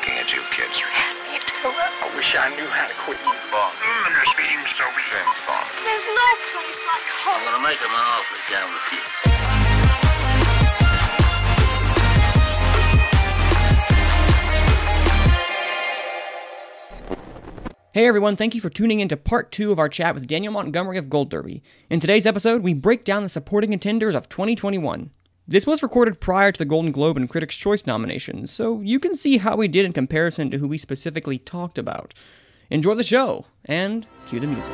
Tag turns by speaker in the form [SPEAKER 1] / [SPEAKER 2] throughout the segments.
[SPEAKER 1] looking at you kids.
[SPEAKER 2] I wish I knew how to quit eating
[SPEAKER 1] Bon.
[SPEAKER 2] Mm, this seems so weird.
[SPEAKER 1] James Bond.
[SPEAKER 3] There's no place like
[SPEAKER 1] I'm gonna make him an offer he can't refuse.
[SPEAKER 4] Hey everyone, thank you for tuning in to part two of our chat with Daniel Montgomery of Gold Derby. In today's episode, we break down the supporting contenders of 2021. This was recorded prior to the Golden Globe and Critics' Choice nominations, so you can see how we did in comparison to who we specifically talked about. Enjoy the show, and cue the music.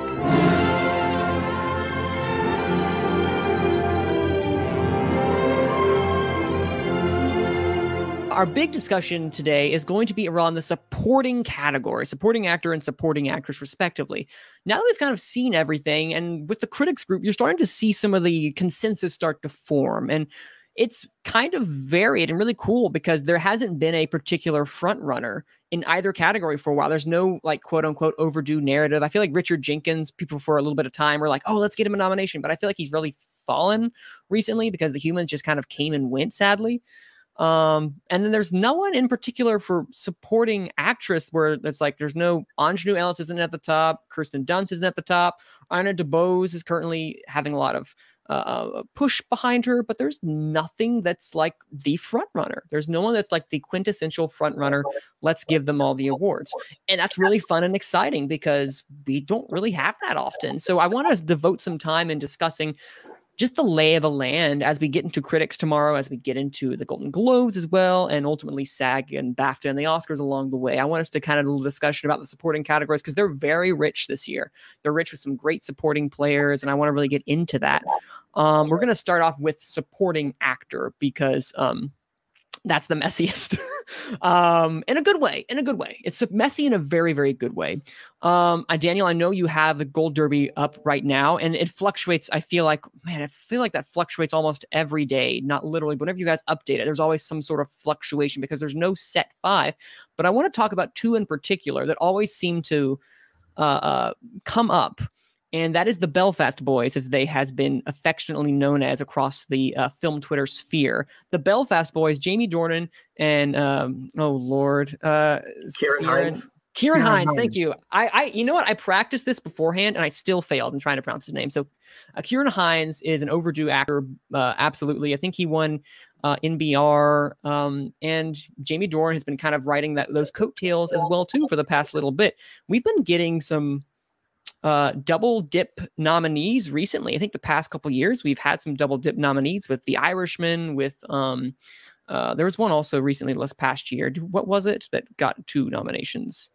[SPEAKER 4] Our big discussion today is going to be around the supporting category, supporting actor and supporting actress, respectively. Now that we've kind of seen everything, and with the critics group, you're starting to see some of the consensus start to form. And it's kind of varied and really cool because there hasn't been a particular front runner in either category for a while. There's no like quote unquote overdue narrative. I feel like Richard Jenkins, people for a little bit of time were like, oh, let's get him a nomination. But I feel like he's really fallen recently because the humans just kind of came and went, sadly. Um, and then there's no one in particular for supporting actress where it's like there's no Aunjanue Ellis isn't at the top, Kirsten Dunst isn't at the top, Anna DeBose is currently having a lot of uh, push behind her, but there's nothing that's like the front runner. There's no one that's like the quintessential front runner. Let's give them all the awards. And that's really fun and exciting because we don't really have that often. So I want to devote some time in discussing just the lay of the land as we get into critics tomorrow, as we get into the Golden Globes as well, and ultimately SAG and BAFTA and the Oscars along the way. I want us to kind of a little discussion about the supporting categories because they're very rich this year. They're rich with some great supporting players, and I want to really get into that. Um, we're going to start off with supporting actor because um, that's the messiest. Um in a good way in a good way. It's messy in a very very good way. Um uh, daniel i know you have the gold derby up right now and it fluctuates i feel like man i feel like that fluctuates almost every day not literally but whenever you guys update it there's always some sort of fluctuation because there's no set five. But i want to talk about two in particular that always seem to uh, uh come up and that is the Belfast Boys, as they has been affectionately known as across the uh, film Twitter sphere. The Belfast Boys, Jamie Dornan and um, oh lord, uh,
[SPEAKER 5] Kieran
[SPEAKER 4] Ciaran-
[SPEAKER 5] Hinds.
[SPEAKER 4] Ciaran
[SPEAKER 6] Ciaran
[SPEAKER 4] Hinds,
[SPEAKER 6] Hinds.
[SPEAKER 4] thank you. I, I, you know what? I practiced this beforehand, and I still failed in trying to pronounce his name. So, uh, Ciaran Hinds is an overdue actor. Uh, absolutely, I think he won uh, NBR, um, and Jamie Dornan has been kind of writing that those coattails as well too for the past little bit. We've been getting some uh, double dip nominees recently. I think the past couple years we've had some double dip nominees with The Irishman, with um, uh, there was one also recently this past year. What was it that got two nominations?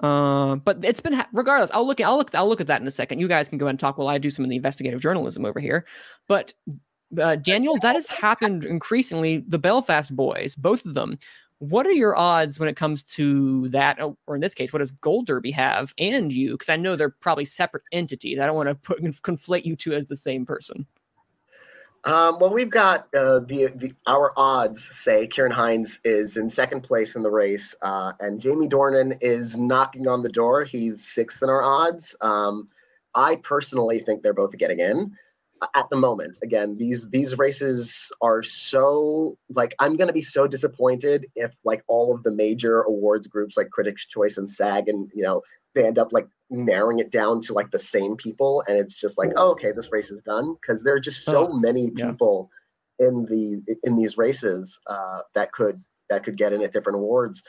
[SPEAKER 4] Uh, but it's been regardless. I'll look. At, I'll look. I'll look at that in a second. You guys can go and talk while I do some of the investigative journalism over here. But uh, Daniel, that has happened increasingly. The Belfast Boys, both of them. What are your odds when it comes to that, or or in this case, what does Gold Derby have and you? Because I know they're probably separate entities. I don't want to put conflate you two as the same person.
[SPEAKER 5] Um, well, we've got uh, the, the our odds say Ciaran Hinds is in second place in the race, uh, and Jamie Dornan is knocking on the door. He's sixth in our odds. Um, I personally think they're both getting in at the moment. Again, these these races are so like I'm going to be so disappointed if like all of the major awards groups like Critics' Choice and SAG and you know they end up like narrowing it down to like the same people and it's just like oh, okay this race is done because there are just so
[SPEAKER 4] Oh,
[SPEAKER 5] many
[SPEAKER 4] yeah.
[SPEAKER 5] people in the in these races uh, that could that could get in at different awards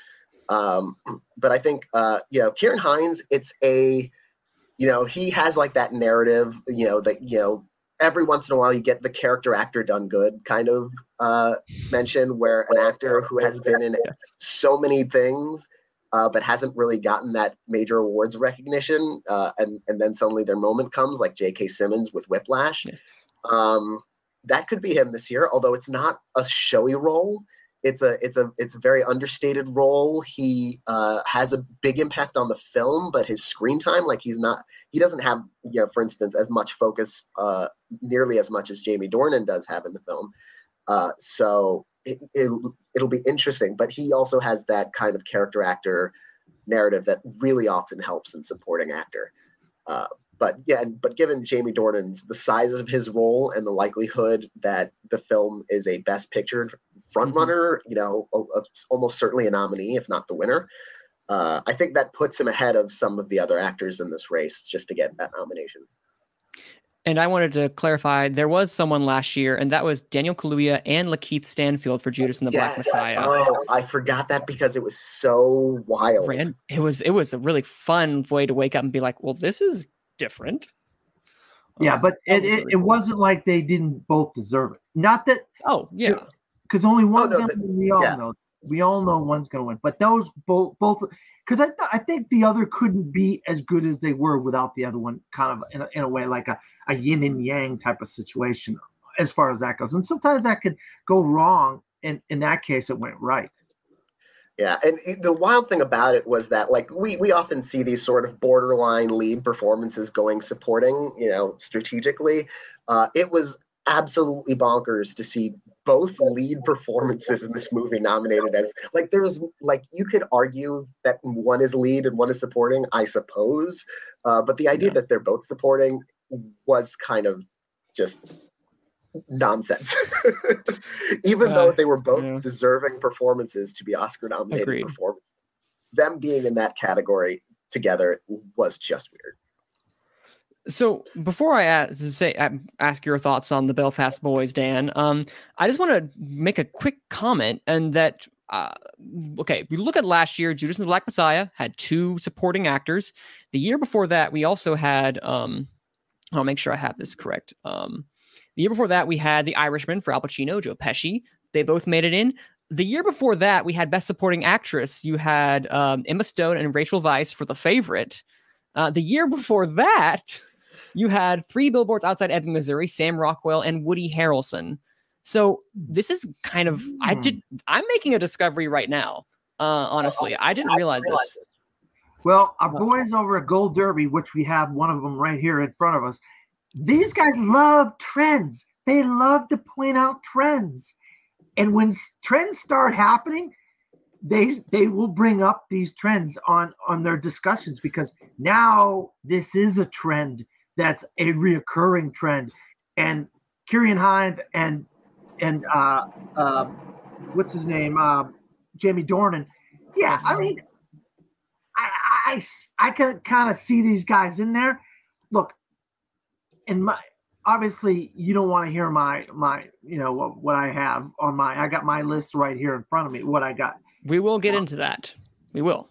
[SPEAKER 5] um, but i think uh, you know ciaran hinds it's a you know he has like that narrative you know that you know every once in a while you get the character actor done good kind of uh, mention where an actor who has been in so many things uh, but hasn't really gotten that major awards recognition, uh, and and then suddenly their moment comes, like J.K. Simmons with Whiplash.
[SPEAKER 4] Yes.
[SPEAKER 5] Um, that could be him this year, although it's not a showy role. It's a it's a it's a very understated role. He uh, has a big impact on the film, but his screen time, like he's not, he doesn't have, you know, for instance, as much focus, uh, nearly as much as Jamie Dornan does have in the film. Uh, so it, it, it'll be interesting, but he also has that kind of character actor narrative that really often helps in supporting actor. Uh, but yeah, but given Jamie Dornan's the size of his role and the likelihood that the film is a Best Picture frontrunner, you know, a- a- almost certainly a nominee, if not the winner. Uh, I think that puts him ahead of some of the other actors in this race just to get that nomination.
[SPEAKER 4] And I wanted to clarify there was someone last year, and that was Daniel Kaluuya and Lakeith Stanfield for Judas and the Black Messiah.
[SPEAKER 5] Oh, I forgot that because it was so wild.
[SPEAKER 4] Ran- it was it was a really fun way to wake up and be like, well, this is different.
[SPEAKER 3] Yeah,
[SPEAKER 4] Um,
[SPEAKER 3] but
[SPEAKER 4] that
[SPEAKER 3] it,
[SPEAKER 4] was
[SPEAKER 3] it,
[SPEAKER 4] really
[SPEAKER 3] it
[SPEAKER 4] cool.
[SPEAKER 3] wasn't like they didn't both deserve it. Not that
[SPEAKER 4] Oh yeah,
[SPEAKER 3] because only one's
[SPEAKER 5] no, the-
[SPEAKER 3] We all
[SPEAKER 5] yeah.
[SPEAKER 3] know. We all know one's gonna win. But those both both because I th- I think the other couldn't be as good as they were without the other one. Kind of in a, in a way like a, a yin and yang type of situation as far as that goes. And sometimes that could go wrong. And in that case, it went right.
[SPEAKER 5] Yeah, and it- the wild thing about it was that like we we often see these sort of borderline lead performances going supporting, you know, strategically. Uh, it was absolutely bonkers to see both lead performances in this movie nominated as like there's like you could argue that one is lead and one is supporting, I suppose, uh, but the idea
[SPEAKER 4] Yeah.
[SPEAKER 5] that they're both supporting was kind of just nonsense. Even though
[SPEAKER 4] Uh,
[SPEAKER 5] they were both
[SPEAKER 4] yeah.
[SPEAKER 5] deserving performances to be Oscar nominated
[SPEAKER 4] Agreed.
[SPEAKER 5] performances, them being in that category together was just weird.
[SPEAKER 4] So before I ask, say ask your thoughts on the Belfast Boys, Dan, um, I just want to make a quick comment, and that uh, okay, if we look at last year, Judas and the Black Messiah had two supporting actors. The year before that, we also had. Um, I'll make sure I have this correct. Um, the year before that, we had The Irishman for Al Pacino, Joe Pesci. They both made it in. The year before that, we had Best Supporting Actress. You had um, Emma Stone and Rachel Weisz for The Favorite. Uh, the year before that, you had three billboards outside Ebbing, Missouri, Sam Rockwell and Woody Harrelson. So this is kind of I
[SPEAKER 3] Hmm.
[SPEAKER 4] did I'm making a discovery right now. Uh, honestly, I didn't realize this.
[SPEAKER 3] Well, our boys over at Gold Derby, which we have one of them right here in front of us, these guys love trends. They love to point out trends. And when trends start happening, they they will bring up these trends on on their discussions because now this is a trend that's a reoccurring trend. And Ciaran Hinds and and uh, uh, what's his name, uh, Jamie Dornan. Yeah, I
[SPEAKER 4] Yes.
[SPEAKER 3] I, I can kind of see these guys in there. Look, and my obviously you don't want to hear my my you know what, what I have on my I got my list right here in front of me. What I got.
[SPEAKER 4] We will get into that. We will.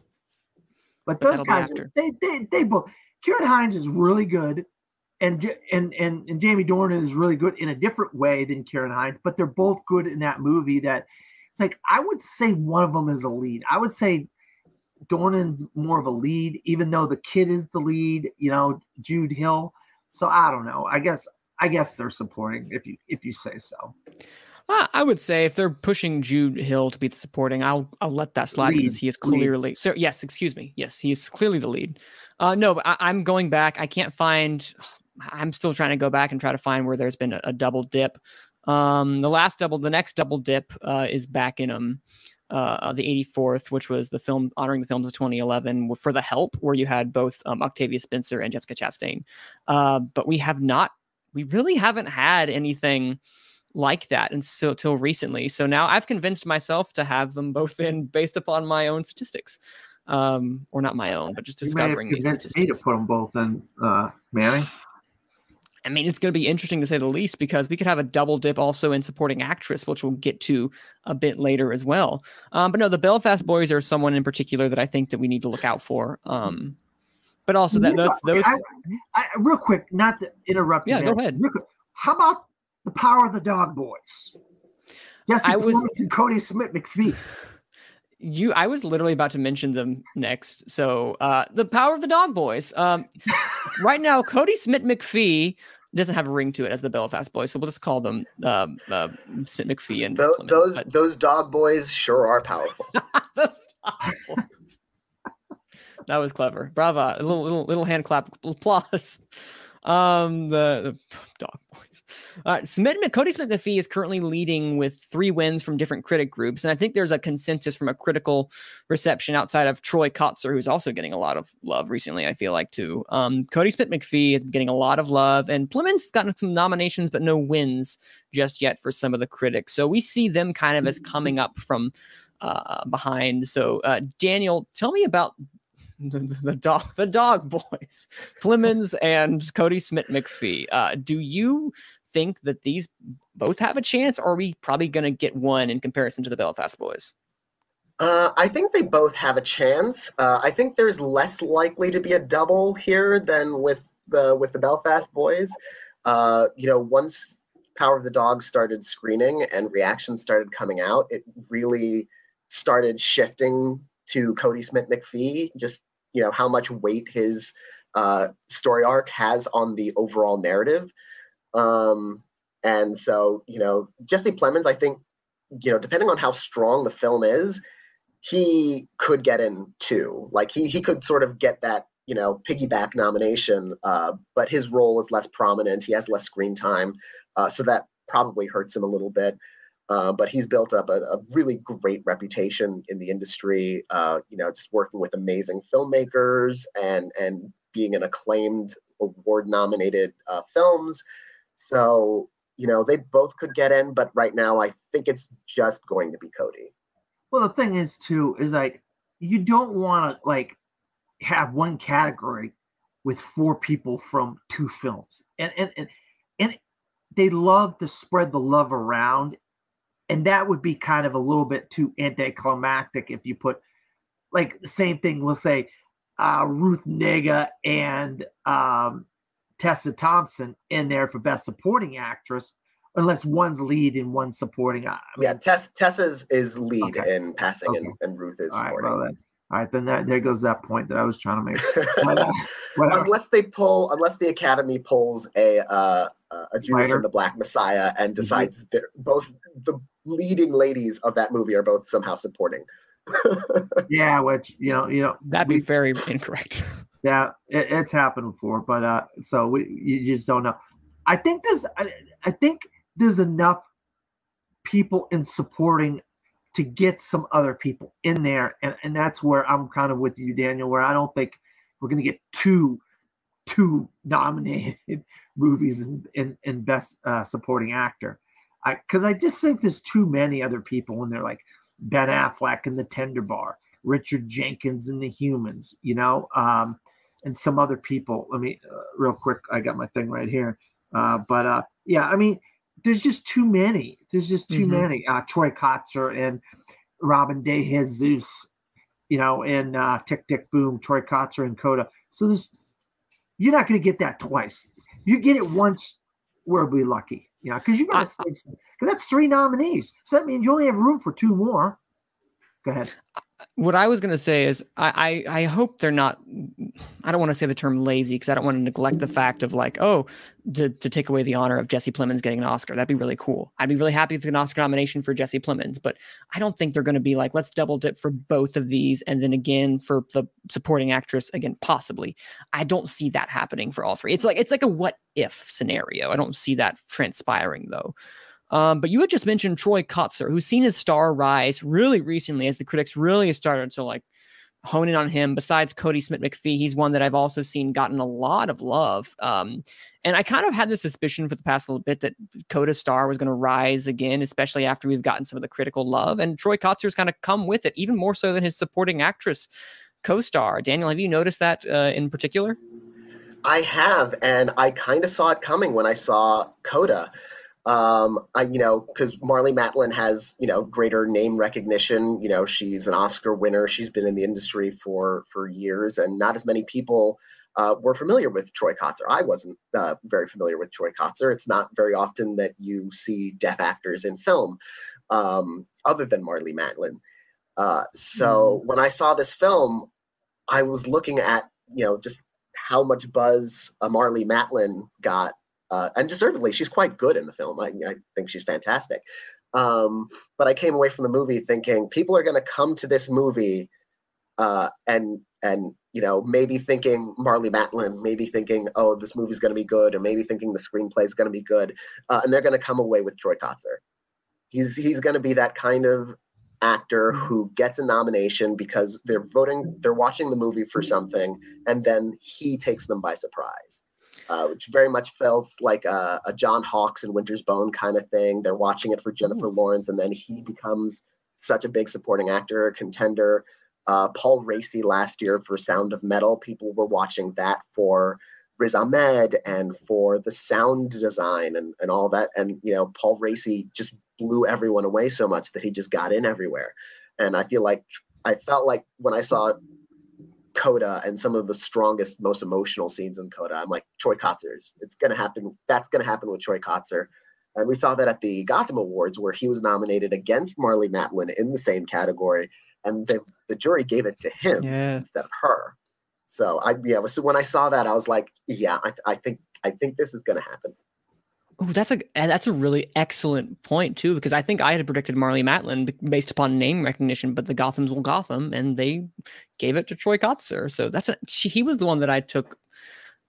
[SPEAKER 3] But
[SPEAKER 4] But
[SPEAKER 3] those guys, they they they both. Ciaran Hinds is really good, and and and and Jamie Dornan is really good in a different way than Ciaran Hinds. But they're both good in that movie. That it's like I would say one of them is a lead. I would say Dornan's more of a lead, even though the kid is the lead. You know, Jude Hill. So I don't know. I guess I guess they're supporting if you if you say so.
[SPEAKER 4] Uh, I would say if they're pushing Jude Hill to be the supporting, I'll I'll let that slide because he is
[SPEAKER 3] lead.
[SPEAKER 4] clearly so. Yes, excuse me. Yes, he is clearly the lead. Uh, no, but I, I'm going back. I can't find. I'm still trying to go back and try to find where there's been a, a double dip. Um, the last double, the next double dip uh, is back in um, uh, the 84th, which was the film honoring the films of 2011 for The Help, where you had both um, Octavia Spencer and Jessica Chastain. Uh, but we have not, we really haven't had anything like that and so till recently. So now I've convinced myself to have them both in based upon my own statistics. Um, or not my own, but just
[SPEAKER 3] You may have
[SPEAKER 4] discovering
[SPEAKER 3] convinced me to put them both in, uh, Manny.
[SPEAKER 4] I mean, it's going to be interesting to say the least because we could have a double dip also in supporting actress, which we'll get to a bit later as well. Um, but no, the Belfast Boys are someone in particular that I think that we need to look out for. Um, but also that those, those
[SPEAKER 3] I, I, real quick, not to interrupt. you,
[SPEAKER 4] Yeah, go ahead.
[SPEAKER 3] How about the power of the dog boys? Jesse
[SPEAKER 4] I was-
[SPEAKER 3] and Kodi Smit-McPhee.
[SPEAKER 4] You i was literally about to mention them next. So uh the power of the dog boys. Um right now kodi smit-mcphee doesn't have a ring to it as the belfast boys so we'll just call them um uh, smit-mcphee and
[SPEAKER 5] Tho-
[SPEAKER 4] Plemons,
[SPEAKER 5] those
[SPEAKER 4] but-
[SPEAKER 5] those dog boys sure are powerful.
[SPEAKER 4] those dog boys. that was clever. Bravo. A little little little hand clap applause Um, the, the dog boys. Uh, Smith, Kodi Smit-McPhee is currently leading with three wins from different critic groups, and I think there's a consensus from a critical reception outside of Troy Kotsur, who's also getting a lot of love recently. I feel like too. Um, Kodi Smit-McPhee is getting a lot of love, and Plemons has gotten some nominations but no wins just yet for some of the critics. So we see them kind of as coming up from uh, behind. So uh, Daniel, tell me about the, the, dog the dog boys Plemons and Kodi Smit-McPhee. Uh, do you think that these both have a chance, or are we probably going to get one in comparison to the Belfast boys?
[SPEAKER 5] Uh, I think they both have a chance. Uh, I think there's less likely to be a double here than with the with the Belfast boys. Uh, you know, once Power of the Dog started screening and reactions started coming out, it really started shifting to Kodi Smit-McPhee, just you know how much weight his uh, story arc has on the overall narrative. Um, and so, you know, Jesse Plemons, I think, you know, depending on how strong the film is, he could get in too. Like he he could sort of get that, you know, piggyback nomination, uh, but his role is less prominent. He has less screen time, uh, so that probably hurts him a little bit. Uh, but he's built up a, a, really great reputation in the industry. Uh, you know, just working with amazing filmmakers and and being in acclaimed award-nominated uh, films. So you know, they both could get in, but right now I think it's just going to be Cody.
[SPEAKER 3] Well, the thing is too is like you don't want to like have one category with four people from two films, and and and and they love to spread the love around and that would be kind of a little bit too anticlimactic if you put like the same thing we'll say uh, ruth negga and um, tessa thompson in there for best supporting actress unless one's lead and one's supporting I
[SPEAKER 5] mean, yeah Tess, tessa's is lead okay. in passing okay. and, and, ruth is
[SPEAKER 3] all
[SPEAKER 5] right, supporting
[SPEAKER 3] well, then, all right then that, there goes that point that i was trying to make
[SPEAKER 5] but, uh, unless they pull unless the academy pulls a uh, a Judas and the Black Messiah and mm-hmm. decides mm-hmm. that both the leading ladies of that movie are both somehow supporting.
[SPEAKER 3] yeah, which you know, you know,
[SPEAKER 4] that'd be very incorrect.
[SPEAKER 3] Yeah, it, it's happened before, but uh, so we you just don't know. I think there's, I, I think there's enough people in supporting to get some other people in there, and and that's where I'm kind of with you, Daniel. Where I don't think we're gonna get two two nominated movies in, in, in best uh, supporting actor. I because I just think there's too many other people, and they're like Ben Affleck in The Tender Bar, Richard Jenkins in The Humans, you know, um, and some other people. Let me uh, real quick. I got my thing right here, uh, but uh, yeah, I mean, there's just too many. There's just too mm-hmm. many. Uh, Troy Kotsur and Robin De Jesus, you know, and uh, Tick Tick Boom, Troy Kotsur and Coda. So there's you're not going to get that twice. You get it once, we'll be lucky. You know, because you got to because that's three nominees. So that means you only have room for two more. Go ahead.
[SPEAKER 4] What I was going to say is, I, I, I hope they're not. I don't want to say the term lazy because I don't want to neglect the fact of like, oh, to, to take away the honor of Jesse Plemons getting an Oscar. That'd be really cool. I'd be really happy with an Oscar nomination for Jesse Plemons, but I don't think they're going to be like, let's double dip for both of these, and then again for the supporting actress again, possibly. I don't see that happening for all three. It's like it's like a what if scenario. I don't see that transpiring though. Um, but you had just mentioned Troy Kotsur, who's seen his star rise really recently as the critics really started to like hone in on him. Besides Kodi Smit-McPhee, he's one that I've also seen gotten a lot of love. Um, and I kind of had the suspicion for the past little bit that Coda Star was going to rise again, especially after we've gotten some of the critical love. And Troy Kotsur's kind of come with it, even more so than his supporting actress co-star. Daniel, have you noticed that uh, in particular?
[SPEAKER 5] I have, and I kind of saw it coming when I saw Coda. Um, I, you know, because Marlee Matlin has, you know, greater name recognition. You know, she's an Oscar winner. She's been in the industry for for years, and not as many people uh, were familiar with Troy Kotsur. I wasn't uh, very familiar with Troy Kotsur. It's not very often that you see deaf actors in film, um, other than Marlee Matlin. Uh, so mm. when I saw this film, I was looking at, you know, just how much buzz a Marlee Matlin got uh, and deservedly, she's quite good in the film. I, I think she's fantastic. Um, but I came away from the movie thinking people are going to come to this movie uh, and and you know maybe thinking Marlee Matlin, maybe thinking oh this movie's going to be good, or maybe thinking the screenplay is going to be good, uh, and they're going to come away with Troy Kotsur. He's he's going to be that kind of actor who gets a nomination because they're voting, they're watching the movie for something, and then he takes them by surprise. Uh, which very much felt like a, a John Hawkes and Winter's Bone kind of thing. They're watching it for Jennifer Lawrence, and then he becomes such a big supporting actor, contender. Uh, Paul Raci last year for Sound of Metal, people were watching that for Riz Ahmed and for the sound design and, and all that. And, you know, Paul Raci just blew everyone away so much that he just got in everywhere. And I feel like I felt like when I saw Coda and some of the strongest, most emotional scenes in Coda, I'm like, Troy Kotsur, it's going to happen. That's going to happen with Troy Kotsur. And we saw that at the Gotham Awards, where he was nominated against Marlee Matlin in the same category, and the, the jury gave it to him
[SPEAKER 4] Yes.
[SPEAKER 5] instead of her. So I yeah, so when I saw that, I was like, yeah, I, I think I think this is going to happen.
[SPEAKER 4] That's a eh, that's a really excellent point too, because I think I had predicted Marlee Matlin based upon name recognition, but the Gotham's will Gotham, and they gave it to Troy Kotsur. So that's a he was the one that I took.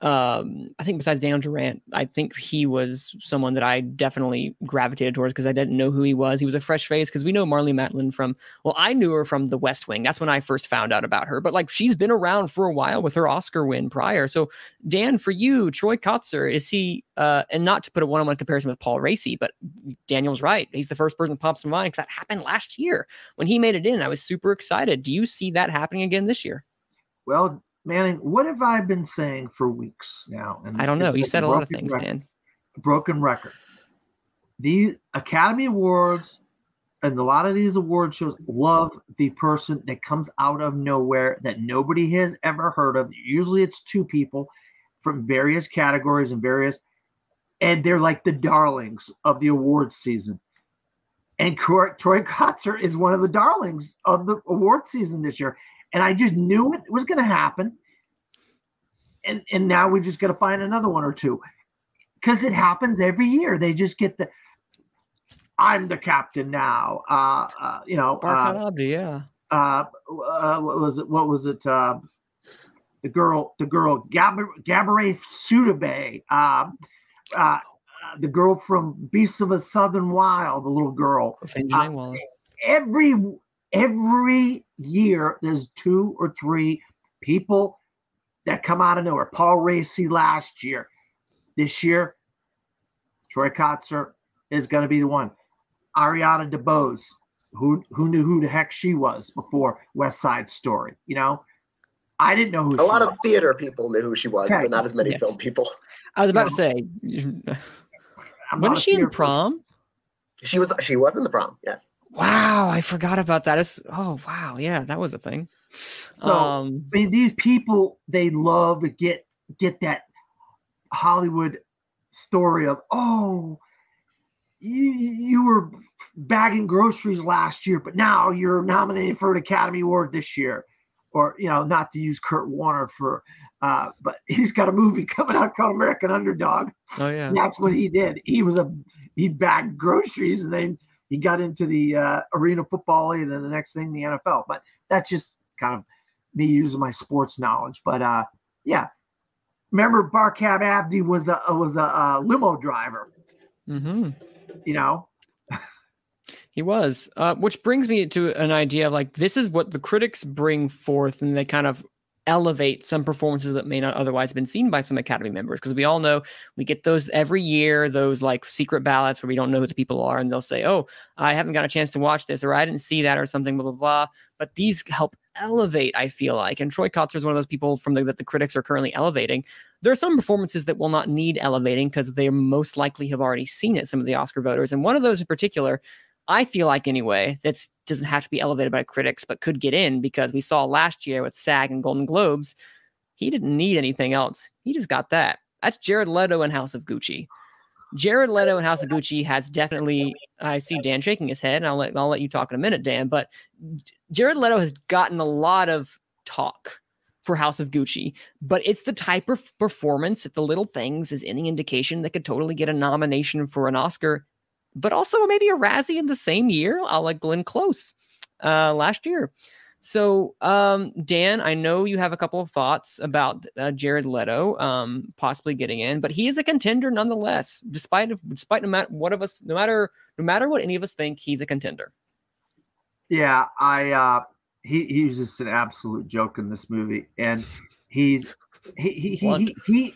[SPEAKER 4] Um, I think besides Daniel Durant, I think he was someone that I definitely gravitated towards because I didn't know who he was. He was a fresh face because we know Marlee Matlin from well, I knew her from The West Wing. That's when I first found out about her. But like she's been around for a while with her Oscar win prior. So Dan, for you, Troy Kotsur, is he, uh, and not to put a one on one comparison with Paul Raci, but Daniel's right. He's the first person that pops to mind because that happened last year when he made it in. I was super excited. Do you see that happening again this year?
[SPEAKER 3] Well, Manning, what have I been saying for weeks now? And
[SPEAKER 4] I don't know. You
[SPEAKER 3] like
[SPEAKER 4] said a lot of things,
[SPEAKER 3] record-
[SPEAKER 4] man.
[SPEAKER 3] Broken record. The Academy Awards and a lot of these award shows love the person that comes out of nowhere that nobody has ever heard of. Usually it's two people from various categories and various, and they're like the darlings of the awards season. And Troy, Troy Kotsur is one of the darlings of the award season this year. And I just knew it was going to happen. And and now we just got to find another one or two because it happens every year. They just get the I'm the captain now. Uh, uh you know, uh,
[SPEAKER 4] Barkhad Abdi, yeah.
[SPEAKER 3] uh, uh, what was it? What was it? Uh, the girl, the girl, Gab- Gabourey um, uh, uh, the girl from Beasts of a Southern Wild, the little girl.
[SPEAKER 4] Wallis.
[SPEAKER 3] Every every year, there's two or three people that come out of nowhere. Paul Raci last year, this year, Troy Kotsur is going to be the one. Ariana DeBose, who who knew who the heck she was before West Side Story? You know, I didn't know who.
[SPEAKER 5] A
[SPEAKER 3] she
[SPEAKER 5] lot
[SPEAKER 3] was.
[SPEAKER 5] of theater people knew who she was,
[SPEAKER 3] Okay.
[SPEAKER 5] but not as many
[SPEAKER 4] Yes.
[SPEAKER 5] film people.
[SPEAKER 4] I was about to say,
[SPEAKER 3] I'm
[SPEAKER 4] when
[SPEAKER 3] not
[SPEAKER 4] she in
[SPEAKER 3] theater person.
[SPEAKER 4] prom?
[SPEAKER 5] She was she was in the prom. Yes.
[SPEAKER 4] Wow, I forgot about that. It's, oh, wow. Yeah, that was a thing.
[SPEAKER 3] So,
[SPEAKER 4] um,
[SPEAKER 3] I mean, these people they love to get get that Hollywood story of oh, you you were bagging groceries last year, but now you're nominated for an Academy Award this year, or you know, not to use Kurt Warner for, uh, but he's got a movie coming out called American Underdog.
[SPEAKER 4] oh, yeah.
[SPEAKER 3] And that's what he did. He was a he bagged groceries, and then he got into the uh, arena football, and then the next thing the NFL. But that's just kind of me using my sports knowledge. But uh, yeah, remember Barkhad Abdi was a was a, uh limo driver.
[SPEAKER 4] Mm-hmm.
[SPEAKER 3] You know,
[SPEAKER 4] He was, uh, which brings me to an idea of like this is what the critics bring forth, and they kind of elevate some performances that may not otherwise have been seen by some Academy members. Because we all know we get those every year, those like secret ballots where we don't know who the people are, and they'll say, "Oh, I haven't got a chance to watch this," or "I didn't see that," or something, blah blah blah. But these help elevate. I feel like, and Troy Kotsur is one of those people from the, that the critics are currently elevating. There are some performances that will not need elevating because they most likely have already seen it. Some of the Oscar voters, and one of those in particular I feel like anyway, that doesn't have to be elevated by critics, but could get in because we saw last year with SAG and Golden Globes, he didn't need anything else. He just got that. That's Jared Leto in House of Gucci. Jared Leto in House of Gucci has definitely. I see Dan shaking his head, and I'll let I'll let you talk in a minute, Dan. But Jared Leto has gotten a lot of talk for House of Gucci, but it's the type of performance, if the little things is any indication, that could totally get a nomination for an Oscar but also maybe a Razzie in the same year, uh, like Glenn Close uh, last year. So, um, Dan, I know you have a couple of thoughts about uh, Jared Leto um, possibly getting in, but he is a contender nonetheless. Despite of, despite no matter what of us, no matter no matter what any of us think, he's a contender.
[SPEAKER 3] Yeah, I uh he he was just an absolute joke in this movie, and he he he he, he, he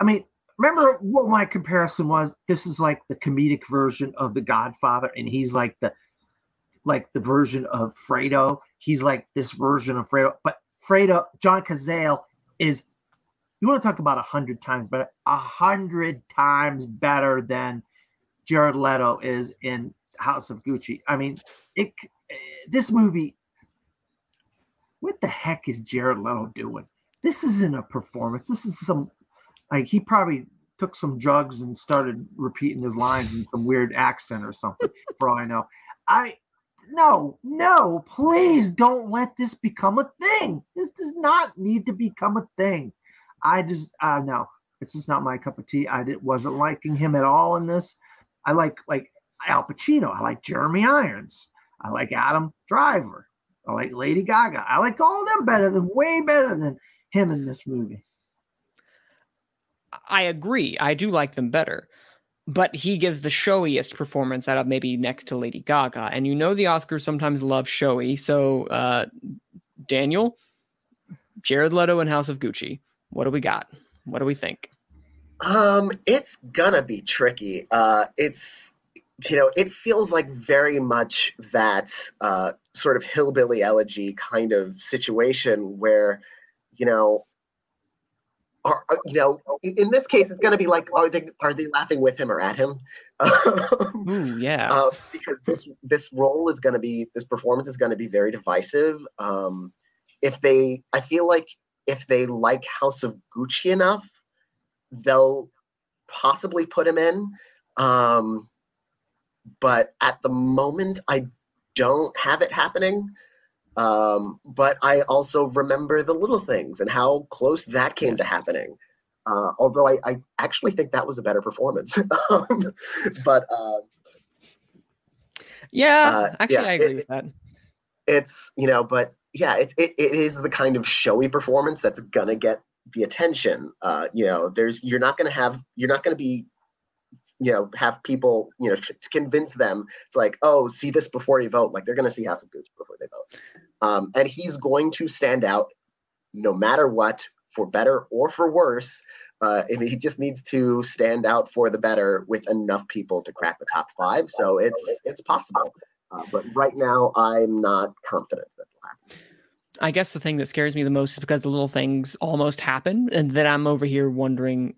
[SPEAKER 3] I mean, remember what my comparison was? This is like the comedic version of The Godfather, and he's like the like the version of Fredo. He's like this version of Fredo, but Fredo, John Cazale is you want to talk about a hundred times better, a hundred times better than Jared Leto is in House of Gucci. I mean, it eh, this movie. What the heck is Jared Leto doing? This isn't a performance. This is some like he probably took some drugs and started repeating his lines in some weird accent or something. for all I know, I no, no, please don't let this become a thing. This does not need to become a thing. I just, uh, no, it's just not my cup of tea. I did, wasn't liking him at all in this. I like, like Al Pacino. I like Jeremy Irons. I like Adam Driver. I like Lady Gaga. I like all of them better than, way better than him in this movie.
[SPEAKER 4] I agree. I do like them better but he gives the showiest performance out of maybe next to Lady Gaga. And you know the Oscars sometimes love showy. So uh, Daniel, Jared Leto and House of Gucci. What do we got? What do we think?
[SPEAKER 5] Um, it's gonna be tricky. Uh, it's you know, it feels like very much that uh, sort of hillbilly elegy kind of situation where, you know, are, you know in this case it's going to be like are they are they laughing with him or at him?
[SPEAKER 4] Ooh, yeah.
[SPEAKER 5] Uh, because this this role is going to be this performance is going to be very divisive. Um, if they i feel like if they like house of gucci enough they'll possibly put him in. Um, but at the moment i don't have it happening um, but I also remember the little things and how close that came to happening. Uh, although I, I, actually think that was a better performance. Um, but uh,
[SPEAKER 4] yeah, uh, actually, yeah, I agree
[SPEAKER 5] it,
[SPEAKER 4] with that.
[SPEAKER 5] It's you know, but yeah, it, it, it is the kind of showy performance that's gonna get the attention. Uh, you know, there's you're not gonna have you're not gonna be you know have people you know to convince them it's like oh see this before you vote like they're going to see house of gucci before they vote um, and he's going to stand out no matter what for better or for worse. Uh, and he just needs to stand out for the better with enough people to crack the top five. So it's it's possible. Uh, but right now i'm not confident that will happen.
[SPEAKER 4] I guess the thing that scares me the most is because the little things almost happen, and then I'm over here wondering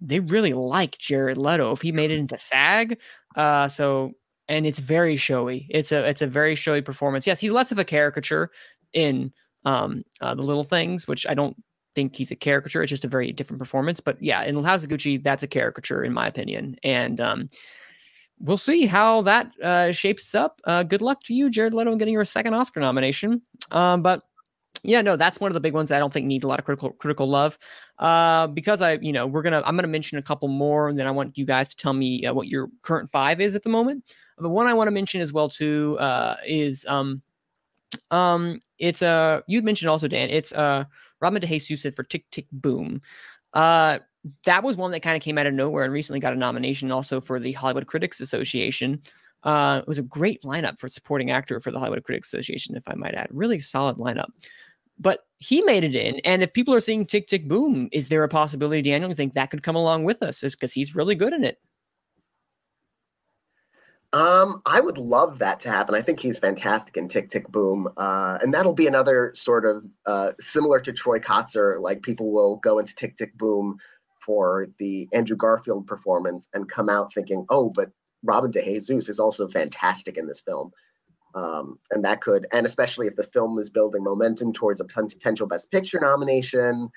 [SPEAKER 4] they really like Jared Leto. If he made it into SAG. Uh, so and it's very showy. It's a it's a very showy performance. Yes, he's less of a caricature in um uh, the little things, which I don't think he's a caricature. It's just a very different performance. But yeah, in Gucci, that's a caricature in my opinion. And um, we'll see how that uh, shapes up. Uh, good luck to you, Jared Leto, in getting your second Oscar nomination. Um, but yeah, no, that's one of the big ones I don't think need a lot of critical critical love. Uh, because I, you know, we're gonna I'm gonna mention a couple more, and then I want you guys to tell me uh, what your current five is at the moment. But one I want to mention as well too uh, is um um it's uh you mentioned also Dan it's uh Robin DeJesus said for Tick Tick Boom. Uh, that was one that kind of came out of nowhere and recently got a nomination also for the Hollywood Critics Association. Uh, it was a great lineup for supporting actor for the Hollywood Critics Association, if I might add. Really solid lineup but he made it in. And if people are seeing Tick Tick Boom, is there a possibility, Daniel, you think that could come along with us? Because he's really good in it.
[SPEAKER 5] Um, I would love that to happen. I think he's fantastic in Tick Tick Boom, uh, and that'll be another sort of uh, similar to Troy Kotsur. Like people will go into Tick Tick Boom for the Andrew Garfield performance and come out thinking, "Oh, but Robin De DeJesus is also fantastic in this film." Um, and that could, and especially if the film is building momentum towards a potential Best Picture nomination,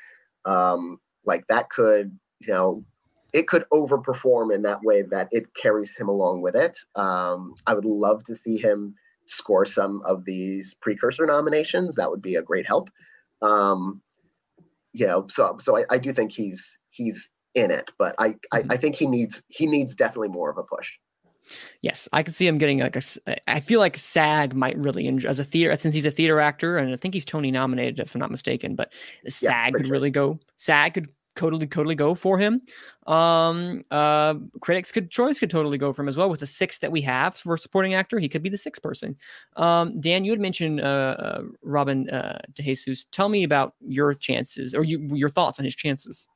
[SPEAKER 5] um, like that could, you know, it could overperform in that way that it carries him along with it. Um, I would love to see him score some of these precursor nominations. That would be a great help. Um, you know, so so I, I do think he's he's in it, but I, I I think he needs he needs definitely more of a push.
[SPEAKER 4] Yes, I can see him getting like a. I feel like SAG might really enjoy as a theater since he's a theater actor, and I think he's Tony nominated if I'm not mistaken. But SAG
[SPEAKER 5] for
[SPEAKER 4] could
[SPEAKER 5] sure.
[SPEAKER 4] really go. SAG could totally, totally go for him. Um, uh, critics could choice could totally go for him as well with the six that we have for supporting actor. He could be the sixth person. Um, Dan, you had mentioned uh, uh Robin uh, De Jesus. Tell me about your chances or you, your thoughts on his chances.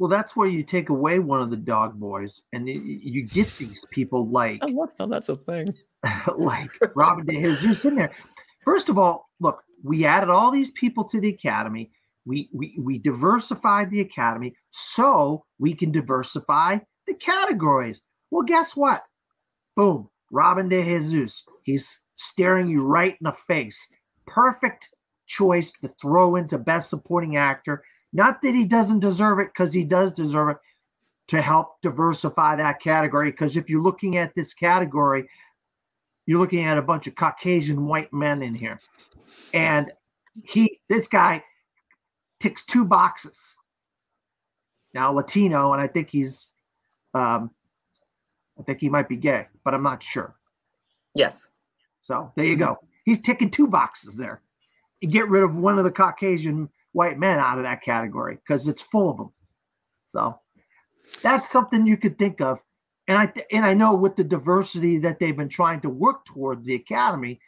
[SPEAKER 3] Well, that's where you take away one of the dog boys, and you, you get these people like
[SPEAKER 4] I love how that's a thing.
[SPEAKER 3] like Robin De Jesus in there. First of all, look, we added all these people to the academy. We we we diversified the academy so we can diversify the categories. Well, guess what? Boom, Robin De Jesus. He's staring you right in the face. Perfect choice to throw into best supporting actor. Not that he doesn't deserve it, because he does deserve it to help diversify that category. Because if you're looking at this category, you're looking at a bunch of Caucasian white men in here. And he, this guy ticks two boxes. Now, Latino, and I think he's, um, I think he might be gay, but I'm not sure.
[SPEAKER 5] Yes.
[SPEAKER 3] So there you go. He's ticking two boxes there. You get rid of one of the Caucasian white men out of that category because it's full of them. So that's something you could think of. And I th- and I know with the diversity that they've been trying to work towards the academy,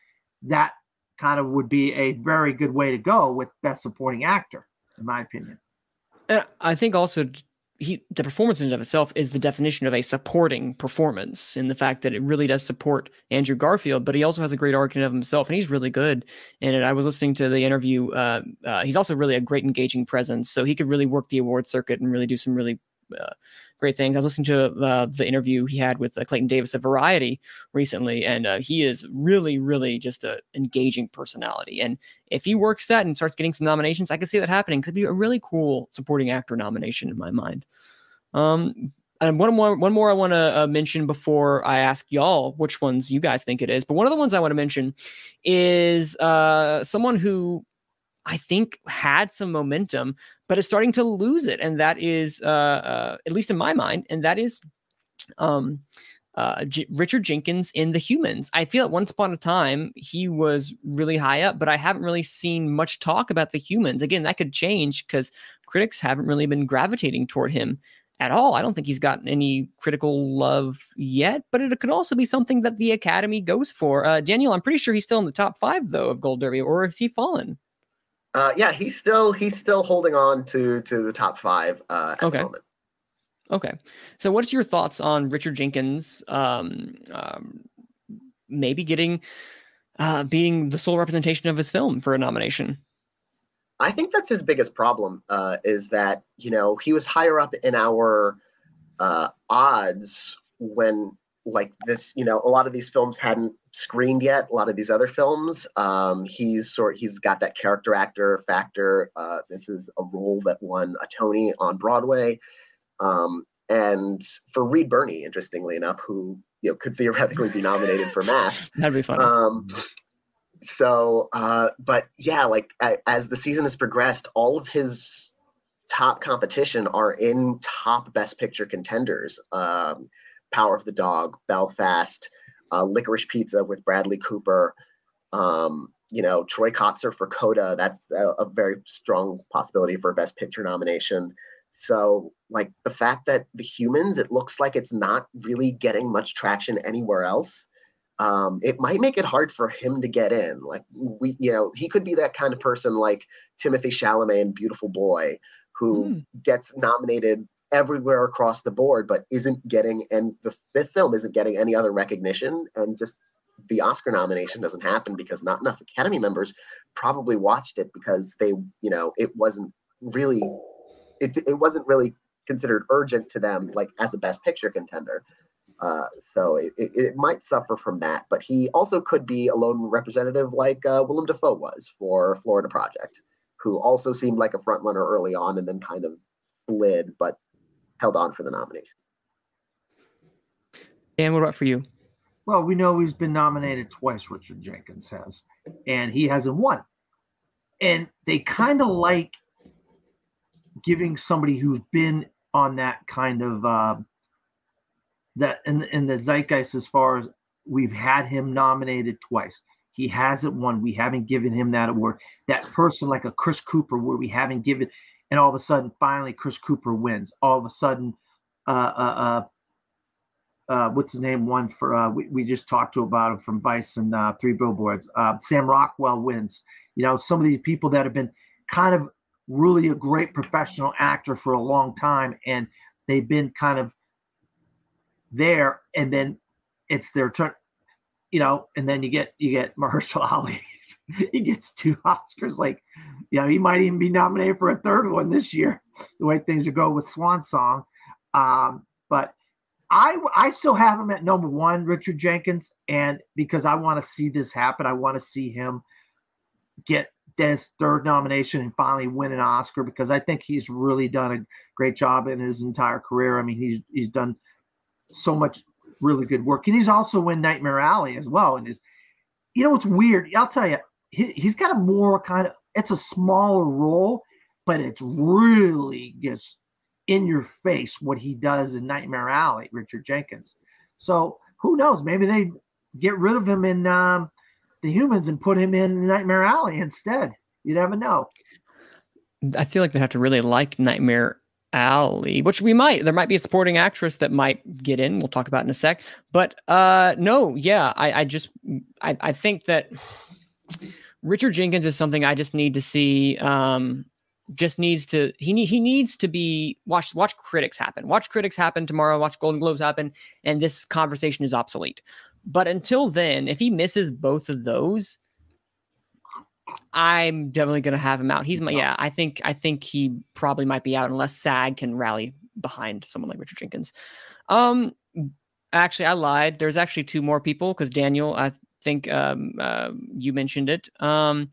[SPEAKER 3] that kind of would be a very good way to go with best supporting actor, in my opinion.
[SPEAKER 4] And I think also he the performance in and of itself is the definition of a supporting performance in the fact that it really does support Andrew Garfield, but he also has a great arc in of himself, and he's really good in it. I was listening to the interview. Uh, uh, he's also really a great engaging presence, so he could really work the award circuit and really do some really uh, great things. I was listening to uh, the interview he had with uh, Clayton Davis of Variety recently, and uh, he is really, really just a engaging personality. And if he works that and starts getting some nominations, I could see that happening. Could be a really cool supporting actor nomination in my mind. Um, and one more, one more I want to uh, mention before I ask y'all which ones you guys think it is. But one of the ones I want to mention is uh, someone who I think had some momentum, but is starting to lose it, and that is, uh, uh, at least in my mind, and that is um, uh, J- Richard Jenkins in The Humans. I feel at once upon a time he was really high up, but I haven't really seen much talk about The Humans. Again, that could change because critics haven't really been gravitating toward him at all. I don't think he's gotten any critical love yet, but it could also be something that the Academy goes for. Uh, Daniel, I'm pretty sure he's still in the top five though of Gold Derby, or has he fallen?
[SPEAKER 5] Uh, yeah, he's still he's still holding on to to the top five uh, at
[SPEAKER 4] Okay.
[SPEAKER 5] the moment.
[SPEAKER 4] Okay. So, what's your thoughts on Richard Jenkins um, um, maybe getting uh, being the sole representation of his film for a nomination?
[SPEAKER 5] I think that's his biggest problem uh, is that you know he was higher up in our uh, odds when like this you know a lot of these films hadn't screened yet a lot of these other films um, he's sort he's got that character actor factor uh, this is a role that won a tony on broadway um, and for reed birney interestingly enough who you know could theoretically be nominated for mass
[SPEAKER 4] That'd be fun.
[SPEAKER 5] um, so, uh, but yeah, like as the season has progressed, all of his top competition are in top Best Picture contenders. Um, Power of the Dog, Belfast, uh, Licorice Pizza with Bradley Cooper. Um, you know, Troy Kotsur for Coda. That's a, a very strong possibility for a Best Picture nomination. So, like the fact that the humans, it looks like it's not really getting much traction anywhere else um, it might make it hard for him to get in. Like we, you know, he could be that kind of person like Timothée Chalamet in Beautiful Boy, who
[SPEAKER 4] Hmm.
[SPEAKER 5] gets nominated everywhere across the board, but isn't getting and the, the film isn't getting any other recognition, and just the Oscar nomination doesn't happen because not enough Academy members probably watched it because they, you know, it wasn't really, it it wasn't really considered urgent to them like as a Best Picture contender. Uh, so it, it, might suffer from that, but he also could be a lone representative like uh, Willem Dafoe was for Florida Project, who also seemed like a front runner early on and then kind of slid, but held on for the nomination.
[SPEAKER 4] Dan, what about for you?
[SPEAKER 3] Well, we know he's been nominated twice, Richard Jenkins has, and he hasn't won. And they kind of like giving somebody who's been on that kind of uh, that in in the zeitgeist as far as we've had him nominated twice. He hasn't won. We haven't given him that award. That person like a Chris Cooper, where we haven't given, and all of a sudden, finally, Chris Cooper wins. All of a sudden, uh, uh, uh, uh what's his name? One for uh, we, we just talked to about him from Vice and uh, Three Billboards. Sam Rockwell wins. You know, some of these people that have been kind of really a great professional actor for a long time, and they've been kind of there, and then it's their turn. You know, and then you get you get Mahershala Ali. he gets two Oscars. Like, you know, he might even be nominated for a third one this year. The way things are going with Swan Song, um, but I I still have him at number one, Richard Jenkins, and because I want to see this happen, I want to see him get his third nomination and finally win an Oscar because I think he's really done a great job in his entire career. I mean, he's he's done so much really good work, and he's also in Nightmare Alley as well. And is, you know, it's weird. I'll tell you, he, he's got a more kind of it's a smaller role, but it's really gets in your face what he does in Nightmare Alley, Richard Jenkins. So who knows? Maybe they get rid of him in um, the humans and put him in Nightmare Alley instead. You never know.
[SPEAKER 4] I feel like they have to really like Nightmare Alley, which we might. There might be a supporting actress that might get in. We'll talk about in a sec. But uh no, yeah, I, I just I, I think that Richard Jenkins is something I just need to see. Um just needs to he need, he needs to be watch watch critics happen. Watch critics happen tomorrow. Watch Golden Globes happen, and this conversation is obsolete. But until then, if he misses both of those, I'm definitely going to have him out. He's my yeah. I think I think he probably might be out unless SAG can rally behind someone like Richard Jenkins. Um, actually, I lied. There's actually two more people because Daniel, I think um, uh, you mentioned it. Um,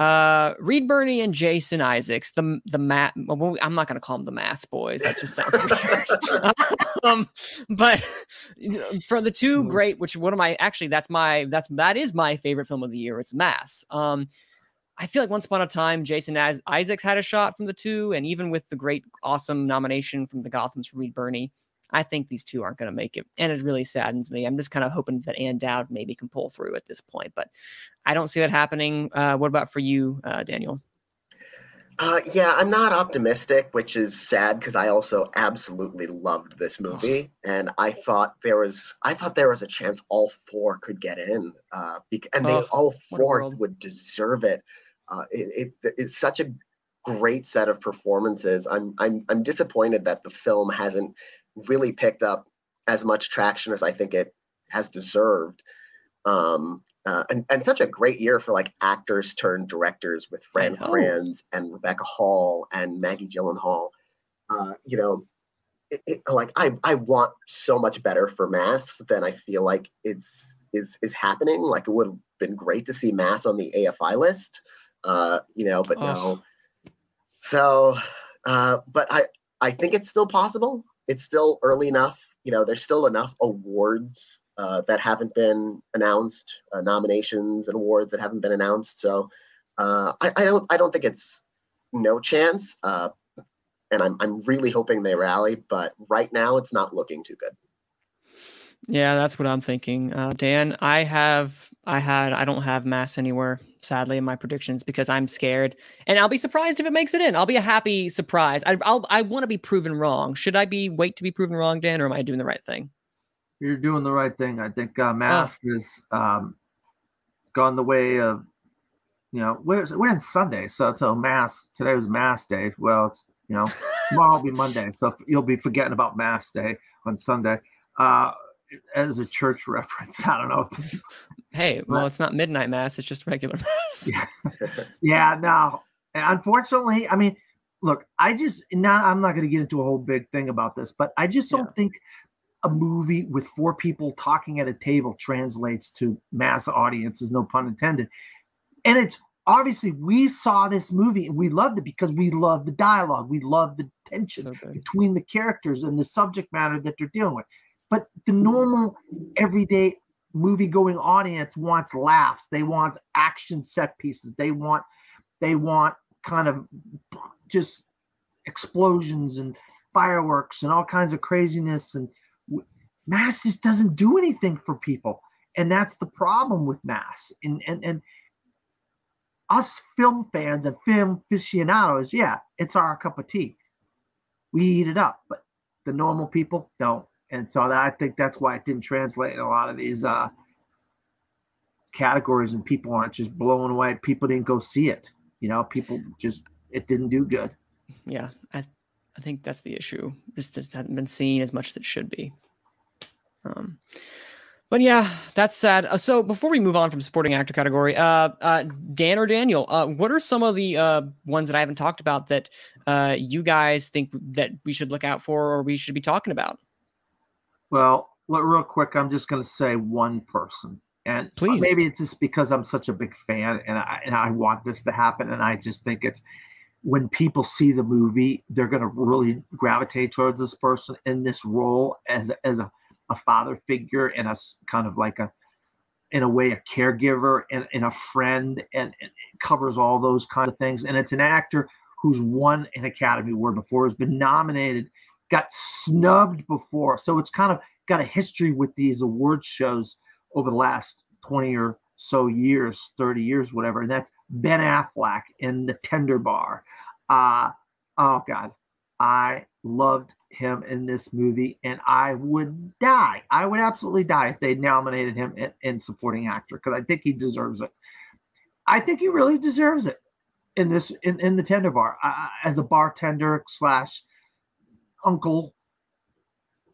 [SPEAKER 4] uh, Reed Birney and Jason Isaacs, the the mat. Well, I'm not gonna call them the Mass Boys. That just sounds weird. um, but for the two mm-hmm. great, which one of my actually that's my that's that is my favorite film of the year. It's Mass. Um, I feel like Once Upon a Time, Jason Isaacs had a shot from the two, and even with the great, awesome nomination from the Gotham's for Reed Birney, I think these two aren't going to make it. And it really saddens me. I'm just kind of hoping that Ann Dowd maybe can pull through at this point, but I don't see that happening. Uh, what about for you, uh, Daniel?
[SPEAKER 5] Uh, yeah, I'm not optimistic, which is sad because I also absolutely loved this movie, and I thought there was I thought there was a chance all four could get in, uh, and they oh, all four would deserve it. Uh, it, it. It's such a great set of performances. I'm I'm I'm disappointed that the film hasn't really picked up as much traction as I think it has deserved. Um, uh, and, and such a great year for like actors turned directors with Fran Kranz and Rebecca Hall and Maggie Gyllenhaal. Uh, you know, it, it, like I I want so much better for Mass than I feel like it's is is happening. Like it would have been great to see Mass on the AFI list, uh, you know, but oh. no. So, uh, but I I think it's still possible it's still early enough. You know, there's still enough awards uh, that haven't been announced, uh, nominations and awards that haven't been announced. So uh, I, I, don't I don't think it's no chance. Uh, and I'm I'm really hoping they rally, but right now it's not looking too good.
[SPEAKER 4] Yeah, that's what I'm thinking. Uh, Dan, I have I had I don't have mass anywhere sadly in my predictions because I'm scared, and I'll be surprised if it makes it in. I'll be a happy surprise. I, I'll I want to be proven wrong. Should I be wait to be proven wrong, Dan, or am I doing the right thing?
[SPEAKER 3] You're doing the right thing. I think uh, Mass oh. is um, gone the way of you know we're we're in Sunday, so until Mass today was Mass Day. Well, it's you know tomorrow will be Monday, so you'll be forgetting about Mass Day on Sunday. Uh, as a church reference. I don't know.
[SPEAKER 4] hey, well, it's not midnight mass; it's just regular mass.
[SPEAKER 3] yeah, yeah. No, unfortunately, I mean, look, I just not. I'm not going to get into a whole big thing about this, but I just don't yeah. think a movie with four people talking at a table translates to mass audiences. No pun intended. And it's obviously we saw this movie and we loved it because we love the dialogue, we love the tension so between the characters and the subject matter that they're dealing with. But the normal, everyday movie going audience wants laughs. They want action set pieces. They want, they want kind of just explosions and fireworks and all kinds of craziness. And Mass just doesn't do anything for people. And that's the problem with Mass. And and and us film fans and film aficionados, yeah, it's our cup of tea. We eat it up, but the normal people don't. And so that, I think that's why it didn't translate in a lot of these uh, categories, and people aren't just blown away. People didn't go see it. You know, people just it didn't do good.
[SPEAKER 4] Yeah, I I think that's the issue. This just hasn't been seen as much as it should be. Um, but yeah, that's sad. Uh, so before we move on from supporting actor category, uh, uh, Dan or Daniel, uh, what are some of the uh, ones that I haven't talked about that uh, you guys think that we should look out for or we should be talking about?
[SPEAKER 3] Well, real quick, I'm just going to say one person, and
[SPEAKER 4] Please.
[SPEAKER 3] maybe it's just because I'm such a big fan and I, and I want this to happen, and I just think it's when people see the movie, they're going to really gravitate towards this person in this role as a, as a, a father figure and a kind of like a in a way a caregiver and, and a friend and, and it covers all those kinds of things and it's an actor who's won an academy award before has been nominated got snubbed before. So it's kind of got a history with these award shows over the last 20 or so years 30 years whatever and that's ben affleck in the tender bar. Uh oh god. I loved him in this movie and i would die. I would absolutely die if they nominated him in, in supporting actor because i think he deserves it. I think he really deserves it in this in, in the tender bar uh, as a bartender slash uncle.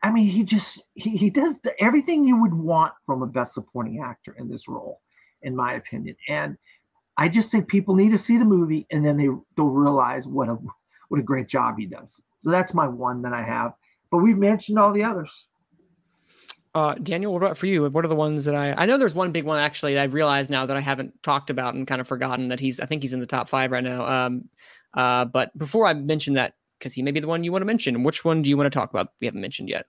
[SPEAKER 3] I mean he just he, he does everything you would want from a best supporting actor in this role in my opinion. And i just think people need to see the movie and then they they'll realize what a what a great job he does. So that's my one that i have. But we've mentioned all the others.
[SPEAKER 4] Uh, Daniel, what about for you? What are the ones that I I know there's one big one actually I've realized now that I haven't talked about and kind of forgotten that he's I think he's in the top five right now. Um, uh, but before I mention that, because he may be the one you want to mention, which one do you want to talk about? We haven't mentioned yet.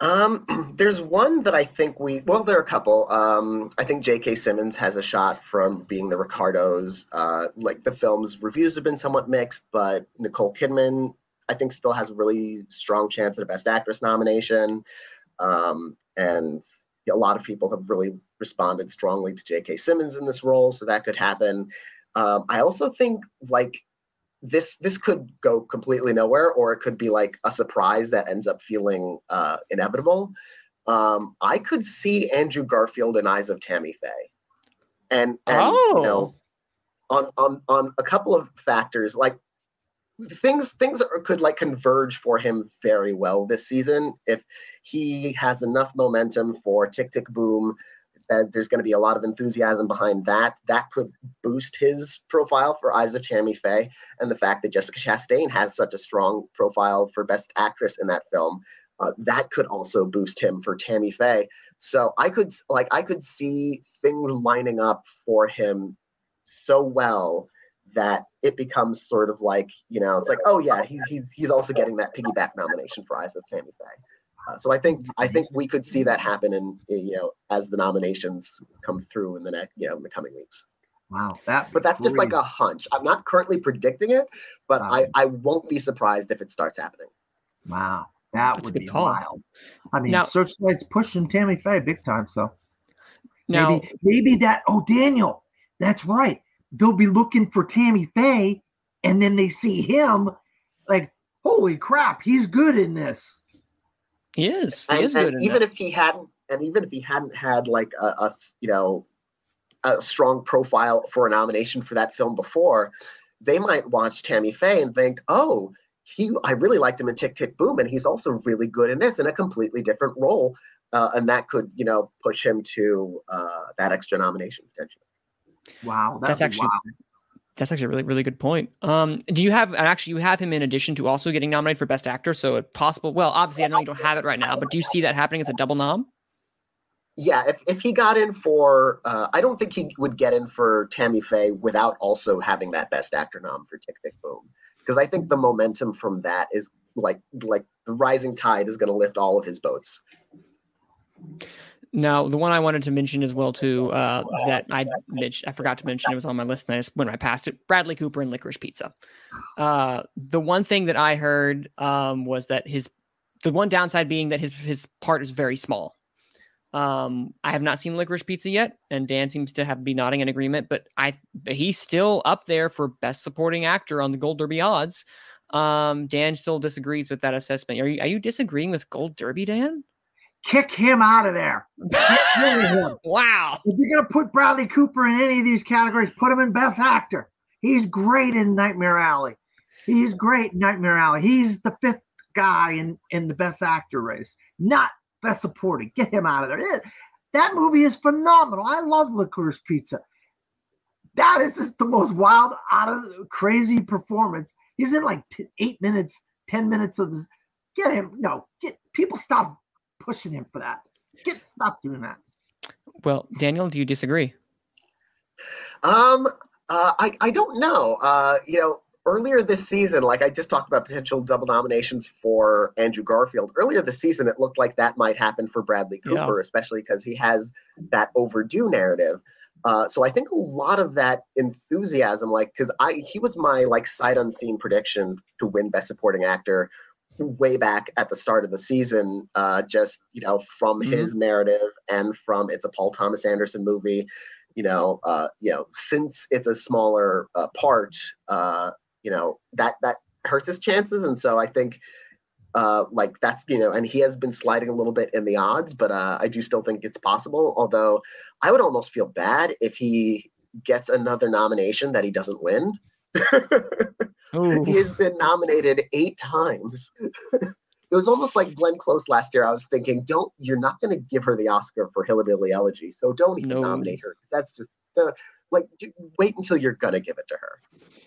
[SPEAKER 5] Um, there's one that I think we well, there are a couple. Um, I think J.K. Simmons has a shot from being the Ricardos. Uh, like the film's reviews have been somewhat mixed, but Nicole Kidman, I think, still has a really strong chance at a Best Actress nomination. Um, and a lot of people have really responded strongly to J.K. Simmons in this role, so that could happen. Um, I also think like this this could go completely nowhere or it could be like a surprise that ends up feeling uh, inevitable. Um, i could see andrew garfield in eyes of tammy faye. And, and you know on on on a couple of factors like things things are, could like converge for him very well this season if he has enough momentum for tick tick boom that there's going to be a lot of enthusiasm behind that that could boost his profile for eyes of tammy faye and the fact that Jessica Chastain has such a strong profile for Best Actress in that film, uh, that could also boost him for Tammy Faye. So I could like I could see things lining up for him so well that it becomes sort of like you know it's like oh yeah he's he's he's also getting that piggyback nomination for Eyes of Tammy Faye. Uh, so I think I think we could see that happen in you know as the nominations come through in the next you know in the coming weeks
[SPEAKER 3] wow that
[SPEAKER 5] but that's just like a hunch. I'm not currently predicting it, but
[SPEAKER 3] Wow.
[SPEAKER 5] I, I won't be surprised if it starts happening.
[SPEAKER 3] wow that
[SPEAKER 4] That's a
[SPEAKER 3] would
[SPEAKER 4] good
[SPEAKER 3] be
[SPEAKER 4] call.
[SPEAKER 3] wild i mean
[SPEAKER 4] Now-
[SPEAKER 3] searchlight's pushing tammy faye big time so
[SPEAKER 4] Now,
[SPEAKER 3] maybe maybe that oh daniel that's right they'll be looking for tammy faye and then they see him like holy crap he's good in this
[SPEAKER 4] he is. He
[SPEAKER 5] And,
[SPEAKER 4] is
[SPEAKER 5] and
[SPEAKER 4] in
[SPEAKER 5] even
[SPEAKER 4] that.
[SPEAKER 5] if he hadn't, and even if he hadn't had like a, a you know a strong profile for a nomination for that film before, they might watch Tammy Faye and think, oh. He, I really liked him in Tick Tick Boom, and he's also really good in this in a completely different role, uh, and that could, you know, push him to uh, that extra nomination potentially.
[SPEAKER 3] wow
[SPEAKER 4] That's actually
[SPEAKER 3] wild.
[SPEAKER 4] That's actually a really, really good point. Um, do you have actually you have him in addition to also getting nominated for Best Actor? So a possible. Well, obviously, I know you don't have it right now, but do you see that happening as a double nom?
[SPEAKER 5] Yeah, if, if he got in for, uh, I don't think he would get in for Tammy Faye without also having that Best Actor nom for Tick Tick Boom, because I think the momentum from that is like like the rising tide is going to lift all of his boats.
[SPEAKER 4] Now, the one I wanted to mention as well too, uh, that I I forgot to mention, it was on my list and I just went right past it. Bradley Cooper and Licorice Pizza. Uh, the one thing that I heard um, was that his the one downside being that his his part is very small. Um, I have not seen Licorice Pizza yet, and Dan seems to have be nodding in agreement. But I, but he's still up there for best supporting actor on the Gold Derby odds. Um, Dan still disagrees with that assessment. Are you are you disagreeing with Gold Derby, Dan?
[SPEAKER 3] Kick him out of there. Get rid of him.
[SPEAKER 4] Wow.
[SPEAKER 3] If you're gonna put Bradley Cooper in any of these categories, put him in Best Actor. He's great in Nightmare Alley. He's great in Nightmare Alley. He's the fifth guy in in the Best Actor race, not Best Supporting. Get him out of there. It- that movie is phenomenal. I love Licorice Pizza. That is just the most wild, out of crazy performance. He's in like t- eight minutes, ten minutes of this. Get him. No, get people stop pushing him for that. Get stop doing that.
[SPEAKER 4] Well, Daniel, do you disagree?
[SPEAKER 5] Um, uh, I I don't know. Uh, you know, earlier this season, like I just talked about potential double nominations for Andrew Garfield. Earlier this season, it looked like that might happen for Bradley
[SPEAKER 4] Yeah.
[SPEAKER 5] Cooper, especially because he has that overdue narrative. Uh, so I think a lot of that enthusiasm, like, because I he was my like sight unseen prediction to win Best Supporting Actor way back at the start of the season. Uh, just you know from
[SPEAKER 4] Mhm.
[SPEAKER 5] his narrative and from it's a Paul Thomas Anderson movie you know, uh, you know, since it's a smaller uh, part, uh, you know, that that hurts his chances, and so I think, uh, like that's you know, and he has been sliding a little bit in the odds, but uh, I do still think it's possible. Although I would almost feel bad if he gets another nomination that he doesn't win.
[SPEAKER 4] Ooh.
[SPEAKER 5] he has been nominated eight times. it was almost like Glenn Close last year. I was thinking, don't you're not going to give her the Oscar for Hillbilly Elegy, so don't even
[SPEAKER 4] No.
[SPEAKER 5] nominate her because that's just uh, like wait until you're going to give it to her.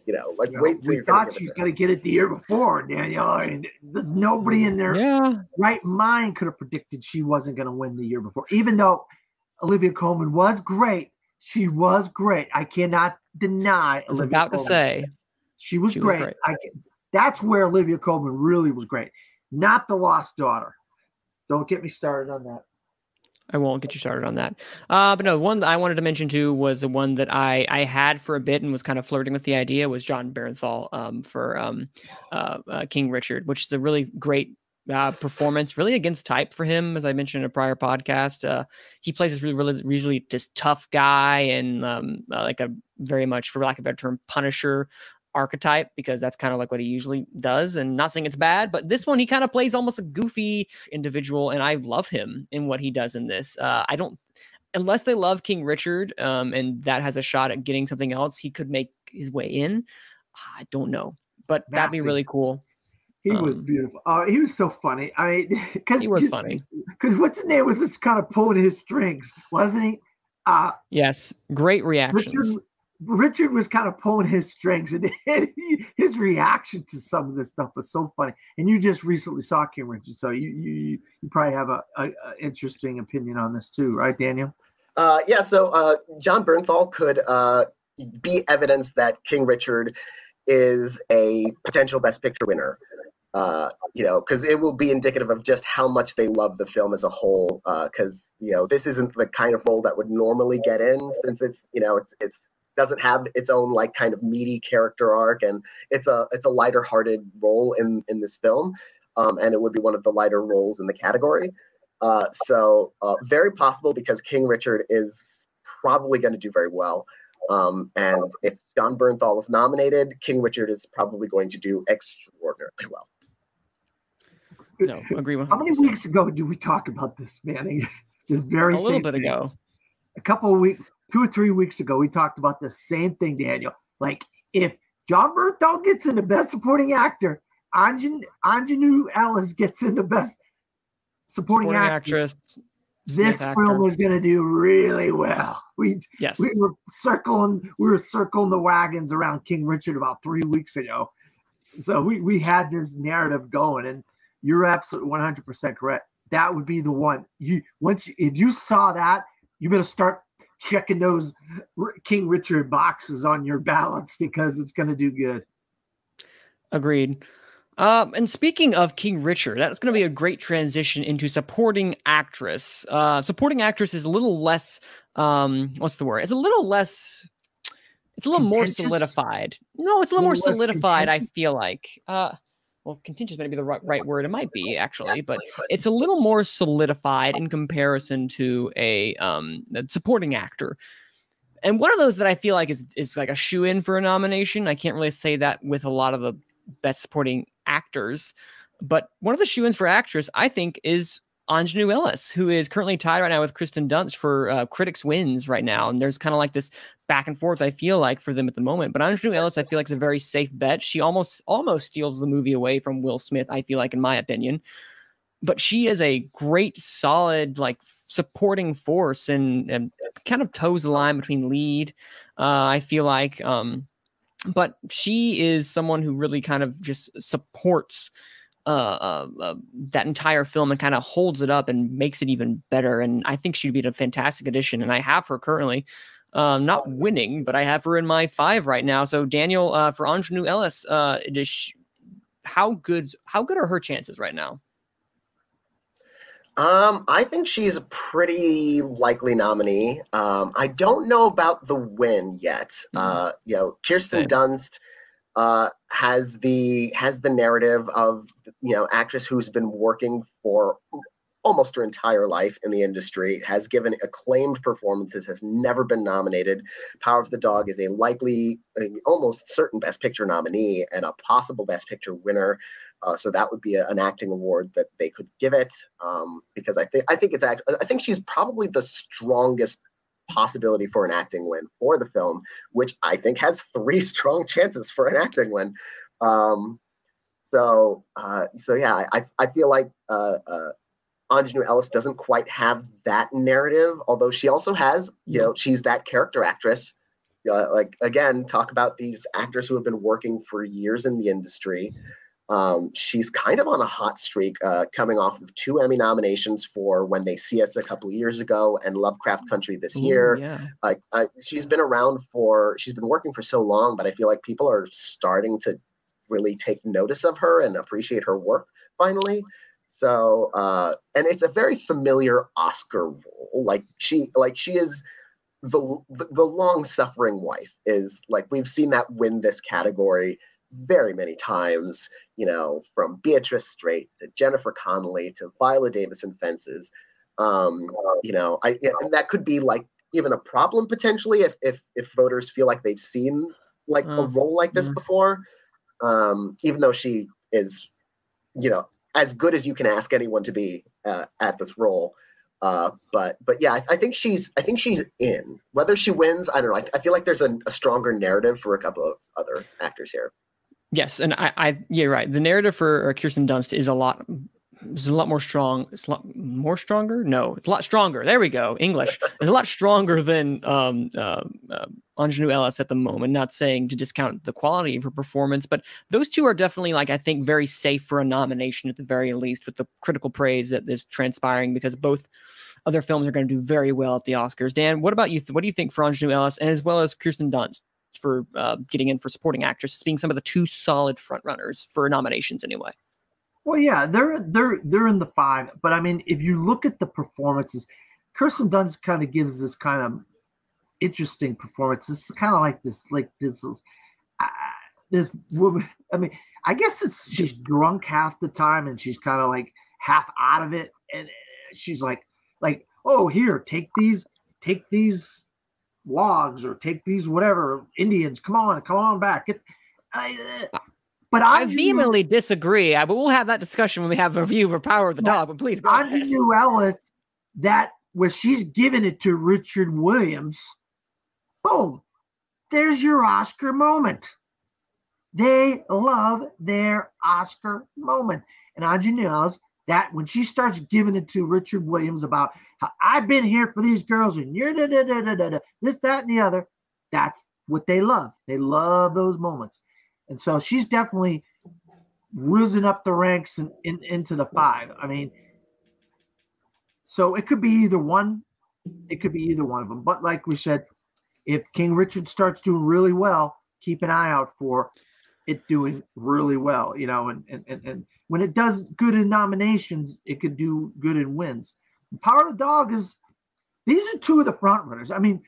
[SPEAKER 5] You know, like
[SPEAKER 3] You know,
[SPEAKER 5] wait until
[SPEAKER 3] we
[SPEAKER 5] you're going
[SPEAKER 3] thought
[SPEAKER 5] to give
[SPEAKER 3] she's
[SPEAKER 5] it to her.
[SPEAKER 3] going to get it the year before, Danielle. And there's nobody in their
[SPEAKER 4] Yeah.
[SPEAKER 3] right mind could have predicted she wasn't going to win the year before. Even though Olivia Colman was great, she was great. I cannot deny.
[SPEAKER 4] I was
[SPEAKER 3] Olivia
[SPEAKER 4] about to say.
[SPEAKER 3] She was
[SPEAKER 4] she was
[SPEAKER 3] great.
[SPEAKER 4] great.
[SPEAKER 3] I that's where Olivia Colman really was great, not the Lost Daughter. Don't get me started on that.
[SPEAKER 4] I won't get you started on that. Uh, but no, one that I wanted to mention too was the one that I I had for a bit and was kind of flirting with the idea was John Bernthal um, for um, uh, uh, King Richard, which is a really great uh, performance, really against type for him, as I mentioned in a prior podcast. Uh, he plays this really, really, usually just tough guy and um, uh, like a very much, for lack of a better term, Punisher archetype because that's kind of like what he usually does and not saying it's bad but this one he kind of plays almost a goofy individual and i love him in what he does in this uh, i don't unless they love king richard um, and that has a shot at getting something else he could make his way in i don't know but that'd be really cool
[SPEAKER 3] He was
[SPEAKER 4] Um,
[SPEAKER 3] beautiful. Uh, he was so funny. I mean, because
[SPEAKER 4] he was funny
[SPEAKER 3] Because what's his name was just kind of pulling his strings, wasn't he? Uh,
[SPEAKER 4] yes great reactions
[SPEAKER 3] Richard Richard was kind of pulling his strings, and he, his reaction to some of this stuff was so funny. And you just recently saw King Richard, so you you, you probably have a, a, a interesting opinion on this too, right, Daniel?
[SPEAKER 5] Uh, yeah, so uh, John Bernthal could uh, be evidence that King Richard is a potential Best Picture winner. Uh, you know, because it will be indicative of just how much they love the film as a whole. Because you know, this isn't the kind of role that would normally get in, since it's you know, it's it's doesn't have its own like kind of meaty character arc, and it's a it's a lighter hearted role in in this film, um, and it would be one of the lighter roles in the category. Uh, so uh, very possible because King Richard is probably going to do very well. Um, and if John Bernthal is nominated, King Richard is probably going to do extraordinarily well.
[SPEAKER 4] no agree with
[SPEAKER 3] How many weeks ago did we talk about this, Manning? this very
[SPEAKER 4] a little bit
[SPEAKER 3] thing.
[SPEAKER 4] ago
[SPEAKER 3] a couple of weeks, two or three weeks ago, we talked about the same thing, Daniel. Like if John Bernthal gets into Best Supporting Actor, Anjan Aunjanue Ellis gets into Best Supporting,
[SPEAKER 4] supporting
[SPEAKER 3] Actress.
[SPEAKER 4] actress
[SPEAKER 3] This film was going to do really well. We
[SPEAKER 4] yes
[SPEAKER 3] we were circling we were circling the wagons around King Richard about three weeks ago. So we we had this narrative going, and you're absolutely 100 percent correct. That would be the one. You once you, if you saw that, you better start checking those King Richard boxes on your balance because it's going to do good.
[SPEAKER 4] Agreed. Um, and speaking of King Richard, that's going to be a great transition into supporting actress. Uh, supporting actress is a little less. Um, what's the word? It's a little less. It's a little more solidified. No, it's a little more
[SPEAKER 3] Little less
[SPEAKER 4] solidified. I feel like. Uh, well, contentious might be the right, right word. It might be actually, but it's a little more solidified in comparison to a um a supporting actor. And one of those that I feel like is is like a shoe in for a nomination. I can't really say that with a lot of the best supporting actors, but one of the shoe ins for actress I think is Aunjanue Ellis, who is currently tied right now with Kirsten Dunst for uh, critics wins right now. And there's kind of like this back and forth, I feel like, for them at the moment. But Aunjanue Ellis, I feel like, is a very safe bet. She almost almost steals the movie away from Will Smith, I feel like, in my opinion. But she is a great, solid, like supporting force and, and kind of toes the line between lead. Uh, I feel like. Um, but she is someone who really kind of just supports uh, uh, uh, that entire film and kind of holds it up and makes it even better. And I think she'd be a fantastic addition. And I have her currently, um, not winning, but I have her in my five right now. So Daniel, uh, for Aunjanue Ellis, uh, she, how good how good are her chances right now?
[SPEAKER 5] Um, I think she's a pretty likely nominee. Um, I don't know about the win yet. Mm-hmm. Uh, you know, Kirsten Dunst uh, has the has the narrative of you know actress who's been working for almost her entire life in the industry has given acclaimed performances has never been nominated power of the dog is a likely almost certain best picture nominee and a possible best picture winner uh, so that would be a, an acting award that they could give it um, because i think i think it's act- i think she's probably the strongest possibility for an acting win for the film, which I think has three strong chances for an acting win. Um, so, uh, so yeah, I, I feel like uh, uh, Aunjanue Ellis doesn't quite have that narrative, although she also has, you know, she's that character actress. Uh, like again, talk about these actors who have been working for years in the industry. Um, she's kind of on a hot streak, uh, coming off of two Emmy nominations for When They See Us a couple of years ago and Lovecraft Country this Ooh, year. Yeah. Like uh, she's been around for, she's been working for so long, but I feel like people are starting to really take notice of her and appreciate her work finally. So, uh, and it's a very familiar Oscar role. Like she, like she is the the, long suffering wife. Is like we've seen that win this category very many times, you know, from Beatrice Straight to Jennifer Connelly to Viola Davis in Fences. Um, you know, I and that could be like even a problem potentially if if if voters feel like they've seen like a mm, role like this mm. before. Um, even though she is, you know, as good as you can ask anyone to be uh, at this role. Uh, but but yeah, I, I, think she's I think she's in. Whether she wins, I don't know. I, I feel like there's a, a, stronger narrative for a couple of other actors here.
[SPEAKER 4] Yes, and I, I, yeah, right. The narrative for Kirsten Dunst is a lot, is a lot more strong. It's a lot more stronger. No, it's a lot stronger. There we go. English is a lot stronger than um, uh, uh, Ellis at the moment. Not saying to discount the quality of her performance, but those two are definitely like I think very safe for a nomination at the very least, with the critical praise that is transpiring because both other films are going to do very well at the Oscars. Dan, what about you? What do you think for Aunjanue Ellis and as well as Kirsten Dunst? for uh, getting in for supporting actress being some of the two solid frontrunners for nominations anyway.
[SPEAKER 3] Well, yeah, they're they're they're in the five, but I mean, if you look at the performances, Kirsten Dunst kind of gives this kind of interesting performance. It's kind of like this, like this is uh, this woman. I mean, I guess it's she's drunk half the time and she's kind of like half out of it, and she's like, like, oh, here, take these, take these logs or take these whatever Indians. Come on, come on back. Get, I, but
[SPEAKER 4] I, I vehemently disagree. but we'll have that discussion when we have a review for Power of the Dog. But please, go
[SPEAKER 3] Aunjanue Ellis that where she's giving it to Richard Williams. Boom, there's your Oscar moment. They love their Oscar moment, and Aunjanue Ellis that when she starts giving it to Richard Williams about how I've been here for these girls and you're da, da, da, da, da, da, this, that, and the other, that's what they love. They love those moments. And so she's definitely risen up the ranks and in, in, into the five. I mean, so it could be either one, it could be either one of them. But like we said, if King Richard starts doing really well, keep an eye out for it doing really well, you know, and, and, and, and when it does good in nominations, it could do good in wins. Power of the Dog is these are two of the front runners. I mean,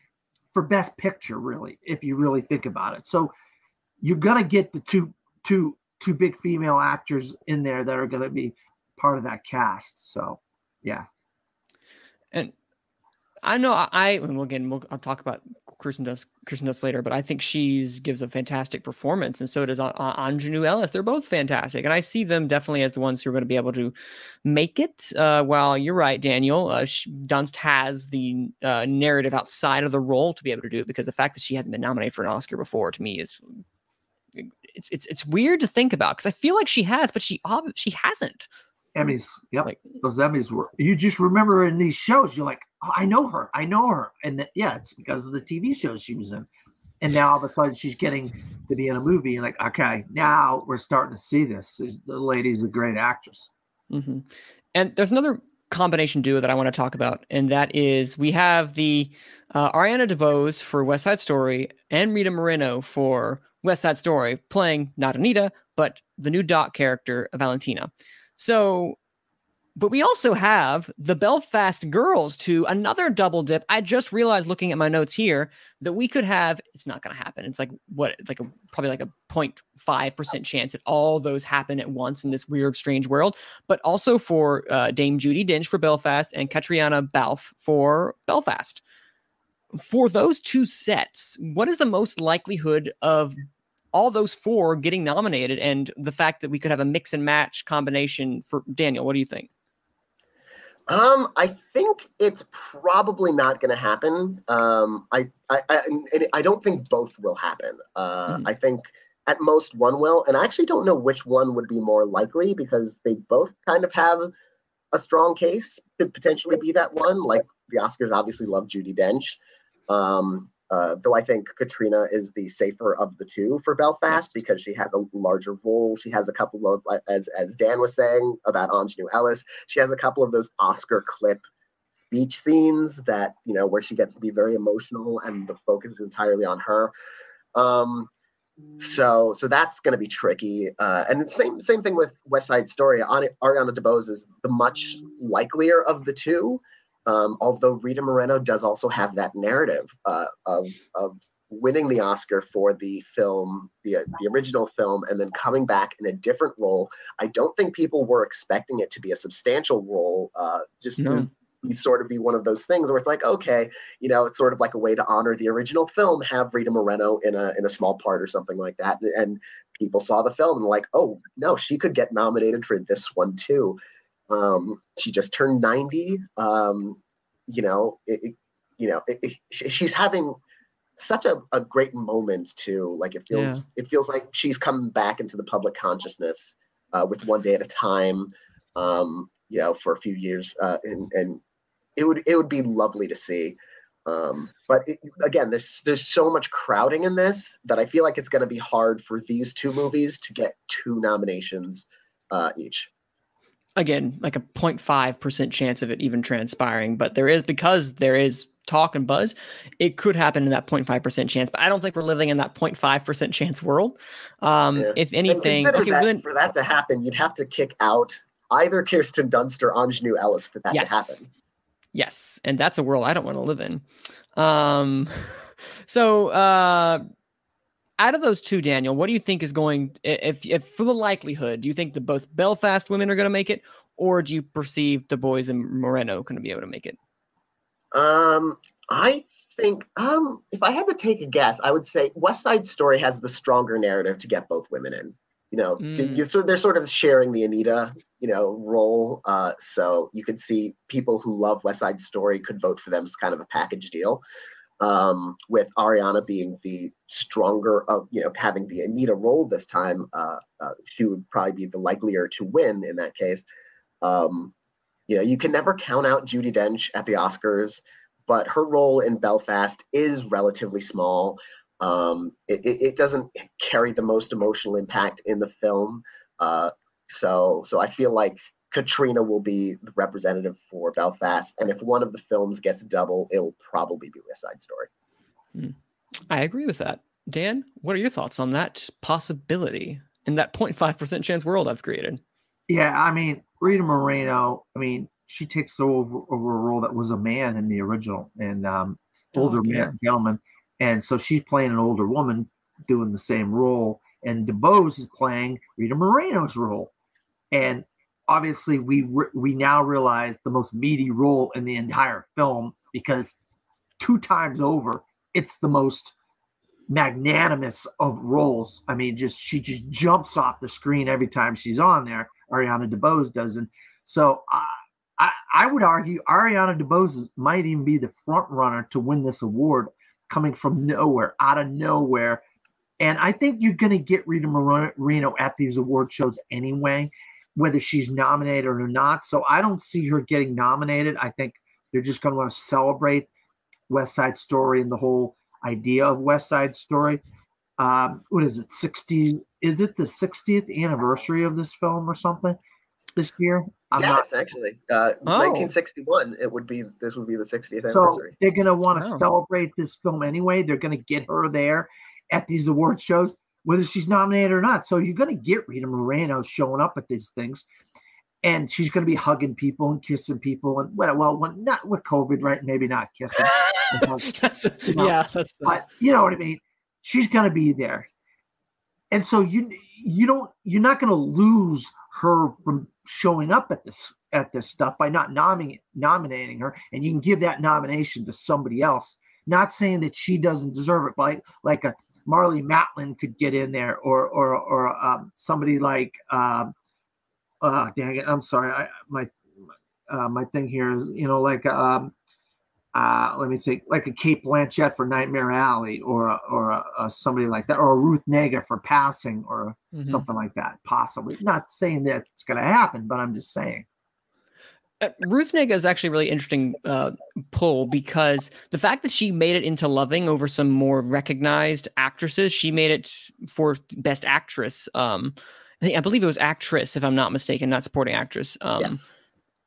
[SPEAKER 3] for best picture, really, if you really think about it. So you're gonna get the two two two big female actors in there that are going to be part of that cast. So, yeah.
[SPEAKER 4] And I know I, and we'll, again, we'll, I'll talk about Kirsten Dunst, Kirsten Dunst later, but I think she's gives a fantastic performance, and so does An- Aunjanue Ellis. They're both fantastic, and I see them definitely as the ones who are going to be able to make it. Uh, while you're right, Daniel, uh, sh- Dunst has the uh, narrative outside of the role to be able to do it because the fact that she hasn't been nominated for an Oscar before to me is it's it's, it's weird to think about because I feel like she has, but she ob- she hasn't.
[SPEAKER 3] Emmys. Yep.
[SPEAKER 4] Like-
[SPEAKER 3] Those Emmys were, you just remember in these shows, you're like, oh, I know her. I know her. And th- yeah, it's because of the TV shows she was in. And now all of a sudden she's getting to be in a movie. And like, okay, now we're starting to see this. Is- The lady's a great actress.
[SPEAKER 4] hmm And there's another combination duo that I want to talk about, and that is we have the uh, Ariana DeBose for West Side Story and Rita Moreno for West Side Story, playing not Anita, but the new Doc character, Valentina. So, but we also have the Belfast Girls to another double dip. I just realized looking at my notes here that we could have. It's not going to happen. It's like what? It's like a probably like a 0.5 percent chance that all those happen at once in this weird, strange world. But also for uh, Dame Judi Dench for Belfast and Caitríona Balfe for Belfast. For those two sets, what is the most likelihood of all those four getting nominated and the fact that we could have a mix and match combination for Daniel? What do you think?
[SPEAKER 5] Um, I think it's probably not going to happen. Um, I, I, I, I don't think both will happen. Uh,
[SPEAKER 4] Mhm.
[SPEAKER 5] I think at most one will, and I actually don't know which one would be more likely because they both kind of have a strong case to potentially be that one. Like the Oscars obviously love Judi Dench, um, uh, though I think Caitríona is the safer of the two for Belfast because she has a larger role. She has a couple of, as as Dan was saying about Aunjanue Ellis, she has a couple of those Oscar clip speech scenes that you know where she gets to be very emotional and the focus is entirely on her. Um, so so that's going to be tricky. Uh, and same same thing with West Side Story. Ani- Ariana DeBose is the much likelier of the two. Um, although Rita Moreno does also have that narrative uh, of of winning the Oscar for the film, the the original film, and then coming back in a different role. I don't think people were expecting it to be a substantial role. Uh, just
[SPEAKER 4] No.
[SPEAKER 5] be sort of be one of those things where it's like, okay, you know, it's sort of like a way to honor the original film, have Rita Moreno in a in a small part or something like that. And, and people saw the film and like, oh no, she could get nominated for this one too. Um, she just turned 90. Um, you know, it, it- you know, it, she's having such a, a great moment too. Like it feels it feels like she's come back into the public consciousness uh, with one day at a time. Um, you know, for a few years, uh, and and it would it would be lovely to see. Um, but it, again, there's there's so much crowding in this that I feel like it's going to be hard for these two movies to get two nominations uh, each.
[SPEAKER 4] Again like a 0.5% chance of it even transpiring but there is because there is talk and buzz it could happen in that 0.5% chance but i don't think we're living in that 0.5% chance world um
[SPEAKER 5] Yeah.
[SPEAKER 4] if anything okay
[SPEAKER 5] that
[SPEAKER 4] then,
[SPEAKER 5] for that to happen, you'd have to kick out either Kirsten Dunst or Aunjanue Ellis for that
[SPEAKER 4] Yes.
[SPEAKER 5] to happen.
[SPEAKER 4] yes and that's a world i don't want to live in um so uh out of those two daniel what do you think is going if, if for the likelihood do you think that both belfast women are going to make it or do you perceive DeBose and moreno going to be able to make it
[SPEAKER 5] Um, I think um, if I had to take a guess, I would say West Side Story has the stronger narrative to get both women in. You know,
[SPEAKER 4] Mm.
[SPEAKER 5] you- so they're sort of sharing the Anita, you know, role. Uh, so you could see people who love West Side Story could vote for them as kind of a package deal. Um, with Ariana being the stronger of, you know, having the Anita role this time, uh, uh, she would probably be the likelier to win in that case. Um, you know, you can never count out Judi Dench at the Oscars, but her role in Belfast is relatively small. Um, it, it, doesn't carry the most emotional impact in the film. Uh, so, so I feel like Caitríona will be the representative for Belfast, and if one of the films gets double, it'll probably be West Side Story.
[SPEAKER 4] I agree with that. Dan, what are your thoughts on that possibility in that 0.5% chance world I've created?
[SPEAKER 3] Yeah, I mean, Rita Moreno, I mean, she takes over, over a role that was a man in the original and um, older
[SPEAKER 4] Okay.
[SPEAKER 3] man, gentleman. And so she's playing an older woman doing the same role. and DeBose is playing Rita Moreno's role, and obviously we re- we now realize the most meaty role in the entire film because two times over it's the most magnanimous of roles. I mean, just she just jumps off the screen every time she's on there. Ariana DeBose does, and so I, I, I would argue Ariana DeBose might even be the front runner to win this award, coming from nowhere, out of nowhere. And I think you're going to get Rita Moreno at these award shows anyway, whether she's nominated or not. So I don't see her getting nominated. I think they're just going to want to celebrate West Side Story and the whole idea of West Side Story. Um, what is it? 60? Is it the 60th anniversary of this film or something this year? I'm
[SPEAKER 5] yes,
[SPEAKER 3] not.
[SPEAKER 5] actually, uh,
[SPEAKER 4] Oh.
[SPEAKER 5] 1961. It would be this would be the 60th anniversary.
[SPEAKER 3] So they're going to want to
[SPEAKER 4] Oh.
[SPEAKER 3] celebrate this film anyway. They're going to get her there at these award shows, whether she's nominated or not. So you're going to get Rita Moreno showing up at these things. And she's going to be hugging people and kissing people, and well, well, when, not with COVID, right? Maybe not kissing,
[SPEAKER 4] that's,
[SPEAKER 3] You know,
[SPEAKER 4] yeah, that's
[SPEAKER 3] but you know what I mean. She's going to be there, and so you you don't you're not going to lose her from showing up at this at this stuff by not nominating nominating her, and you can give that nomination to somebody else. Not saying that she doesn't deserve it, but like like a Marlee Matlin could get in there, or or or um, somebody like um, uh, dang it, I'm sorry, I, my uh, my thing here is you know like um, uh, let me think, like a Cate Blanchett for Nightmare Alley, or a, or a, a somebody like that, or a Ruth Negga for Passing, or
[SPEAKER 4] Mhm.
[SPEAKER 3] something like that, possibly. Not saying that it's going to happen, but I'm just saying.
[SPEAKER 4] Uh, Ruth Negga is actually a really interesting uh, pull because the fact that she made it into Loving over some more recognized actresses, she made it for Best Actress. Um, I, think, I believe it was actress, if I'm not mistaken, not supporting actress. Um,
[SPEAKER 5] yes.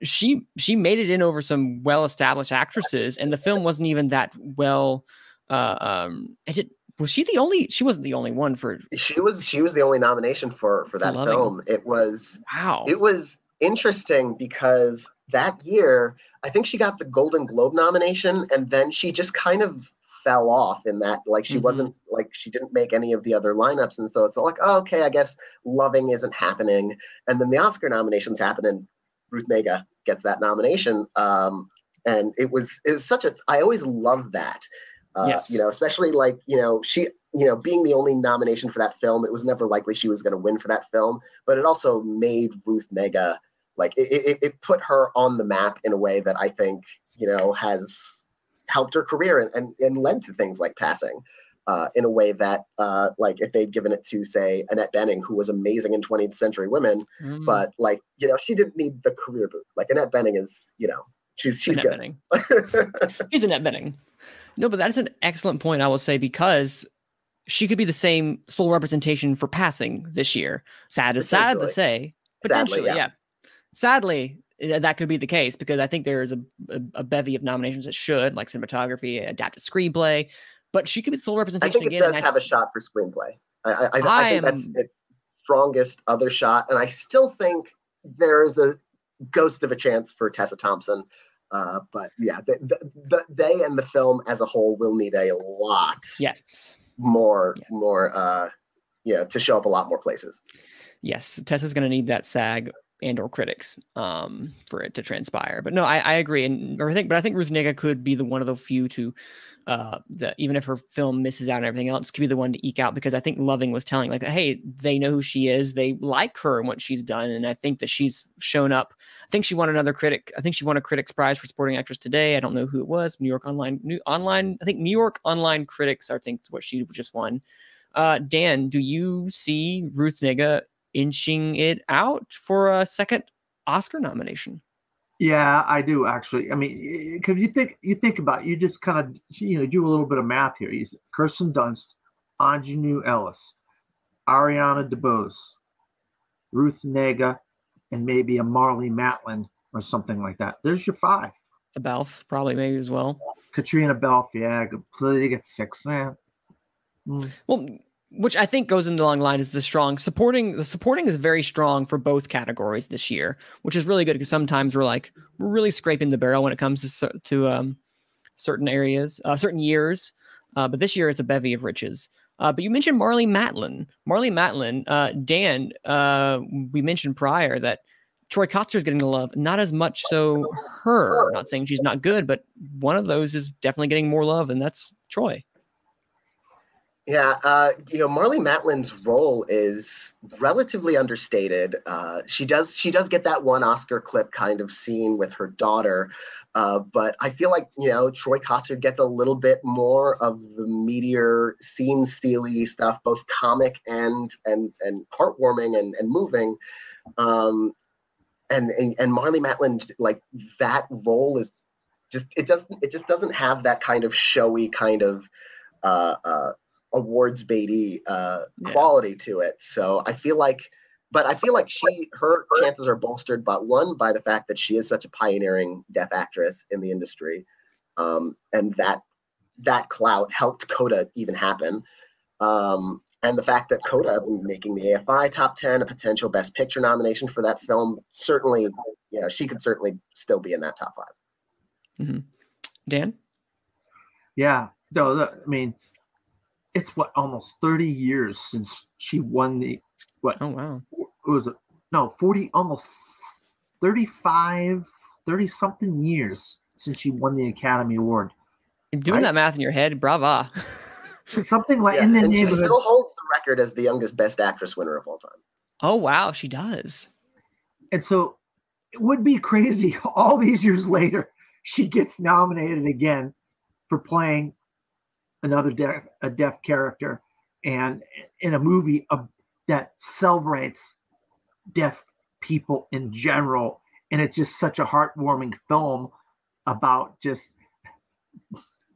[SPEAKER 4] she she made it in over some well-established actresses, and the film wasn't even that well. Uh, um, it was she the only? She wasn't the only one for.
[SPEAKER 5] She was she was the only nomination for for that
[SPEAKER 4] Loving.
[SPEAKER 5] film. It was
[SPEAKER 4] Wow.
[SPEAKER 5] it was interesting because that year I think she got the Golden Globe nomination and then she just kind of fell off in that like she
[SPEAKER 4] Mhm.
[SPEAKER 5] wasn't like she didn't make any of the other lineups and so it's all like oh, okay I guess Loving isn't happening and then the Oscar nominations happen and Ruth Negga gets that nomination um and it was it was such a I always loved that uh,
[SPEAKER 4] Yes.
[SPEAKER 5] you know especially like you know she you know being the only nomination for that film it was never likely she was going to win for that film but it also made Ruth Negga like it, it, it put her on the map in a way that I think you know has helped her career and, and, and led to things like passing uh, in a way that uh, like if they'd given it to say Annette Bening who was amazing in 20th century women
[SPEAKER 4] Mm,
[SPEAKER 5] but like you know she didn't need the career boot like Annette Bening is you know she's she's
[SPEAKER 4] Annette
[SPEAKER 5] good
[SPEAKER 4] Bening. She's Annette Bening. No, but that's an excellent point, I will say, because she could be the same sole representation for passing this year. Sad is sad to
[SPEAKER 5] Potentially.
[SPEAKER 4] say.
[SPEAKER 5] Sadly,
[SPEAKER 4] Potentially,
[SPEAKER 5] yeah.
[SPEAKER 4] yeah. Sadly, uh, that could be the case because I think there is a, a, a bevy of nominations that should, like cinematography, adapted screenplay, but she could be the sole representation.
[SPEAKER 5] I think it
[SPEAKER 4] again.
[SPEAKER 5] does have a shot for screenplay. I, I, I,
[SPEAKER 4] I
[SPEAKER 5] I think that's its strongest other shot, and I still think there is a ghost of a chance for Tessa Thompson. Uh, but yeah, the, the, the, they and the film as a whole will need a lot
[SPEAKER 4] yes.
[SPEAKER 5] more, more, uh, yeah, to show up a lot more places.
[SPEAKER 4] yes tessa's going to need that sag and or critics um for it to transpire. But no i i agree and i think but i think ruth negga could be the one of the few to uh that even if her film misses out and everything else could be the one to eke out because i think loving was telling like hey they know who she is they like her and what she's done and i think that she's shown up. I think she won another critic i think she won a critics prize for supporting actress today i don't know who it was new york online new online i think new york online critics i think what she just won. Uh dan do you see ruth negga inching it out for a second Oscar nomination.
[SPEAKER 3] Yeah, I do actually. I mean, because you think you think about it, you just kind of you know do a little bit of math here. You Kirsten Dunst, Aunjanue Ellis, Ariana DeBose, Ruth Negga, and maybe a Marlee Matlin or something like that. There's your five.
[SPEAKER 4] A Balfe, probably maybe as well.
[SPEAKER 3] Caitríona Balfe, yeah, so you get six, man. Mm.
[SPEAKER 4] Well, which I think goes in the long line is the strong supporting. The supporting is very strong for both categories this year, which is really good because sometimes we're like we're really scraping the barrel when it comes to to um, certain areas, uh, certain years. Uh, but this year it's a bevy of riches. Uh, but you mentioned Marlee Matlin. Marlee Matlin, uh, Dan, uh, we mentioned prior that Troy Kotsur is getting the love, not as much so her. Not saying she's not good, but one of those is definitely getting more love, and that's Troy.
[SPEAKER 5] Yeah, uh, you know, Marlee Matlin's role is relatively understated. Uh, she does she does get that one Oscar clip kind of scene with her daughter, uh, but I feel like you know Troy Kotsur gets a little bit more of the meteor scene steely stuff, both comic and and and heartwarming and and moving. Um, and, and and Marlee Matlin like that role is just it doesn't it just doesn't have that kind of showy kind of uh, uh, awards baity uh,
[SPEAKER 4] Yeah.
[SPEAKER 5] quality to it. So I feel like, but I feel like she her chances are bolstered, but one by the fact that she is such a pioneering deaf actress in the industry, um, and that that clout helped Coda even happen. Um, and the fact that Coda making the AFI top 10, a potential best picture nomination for that film, certainly, you know, she could certainly still be in that top five.
[SPEAKER 4] Dan?
[SPEAKER 3] Yeah, no, the- I mean, it's what almost 30 years since she won the what
[SPEAKER 4] Oh, wow.
[SPEAKER 3] it was it no 40 almost 35 30 something years since she won the Academy Award.
[SPEAKER 4] You're doing
[SPEAKER 3] Right.
[SPEAKER 4] that math in your head, brava.
[SPEAKER 3] Something like
[SPEAKER 5] Yeah,
[SPEAKER 3] in the
[SPEAKER 5] and she
[SPEAKER 3] neighborhood.
[SPEAKER 5] still holds the record as the youngest best actress winner of all time.
[SPEAKER 4] oh, wow, she does.
[SPEAKER 3] And so it would be crazy all these years later, she gets nominated again for playing another deaf, a deaf character and in a movie that celebrates deaf people in general. And it's just such a heartwarming film about just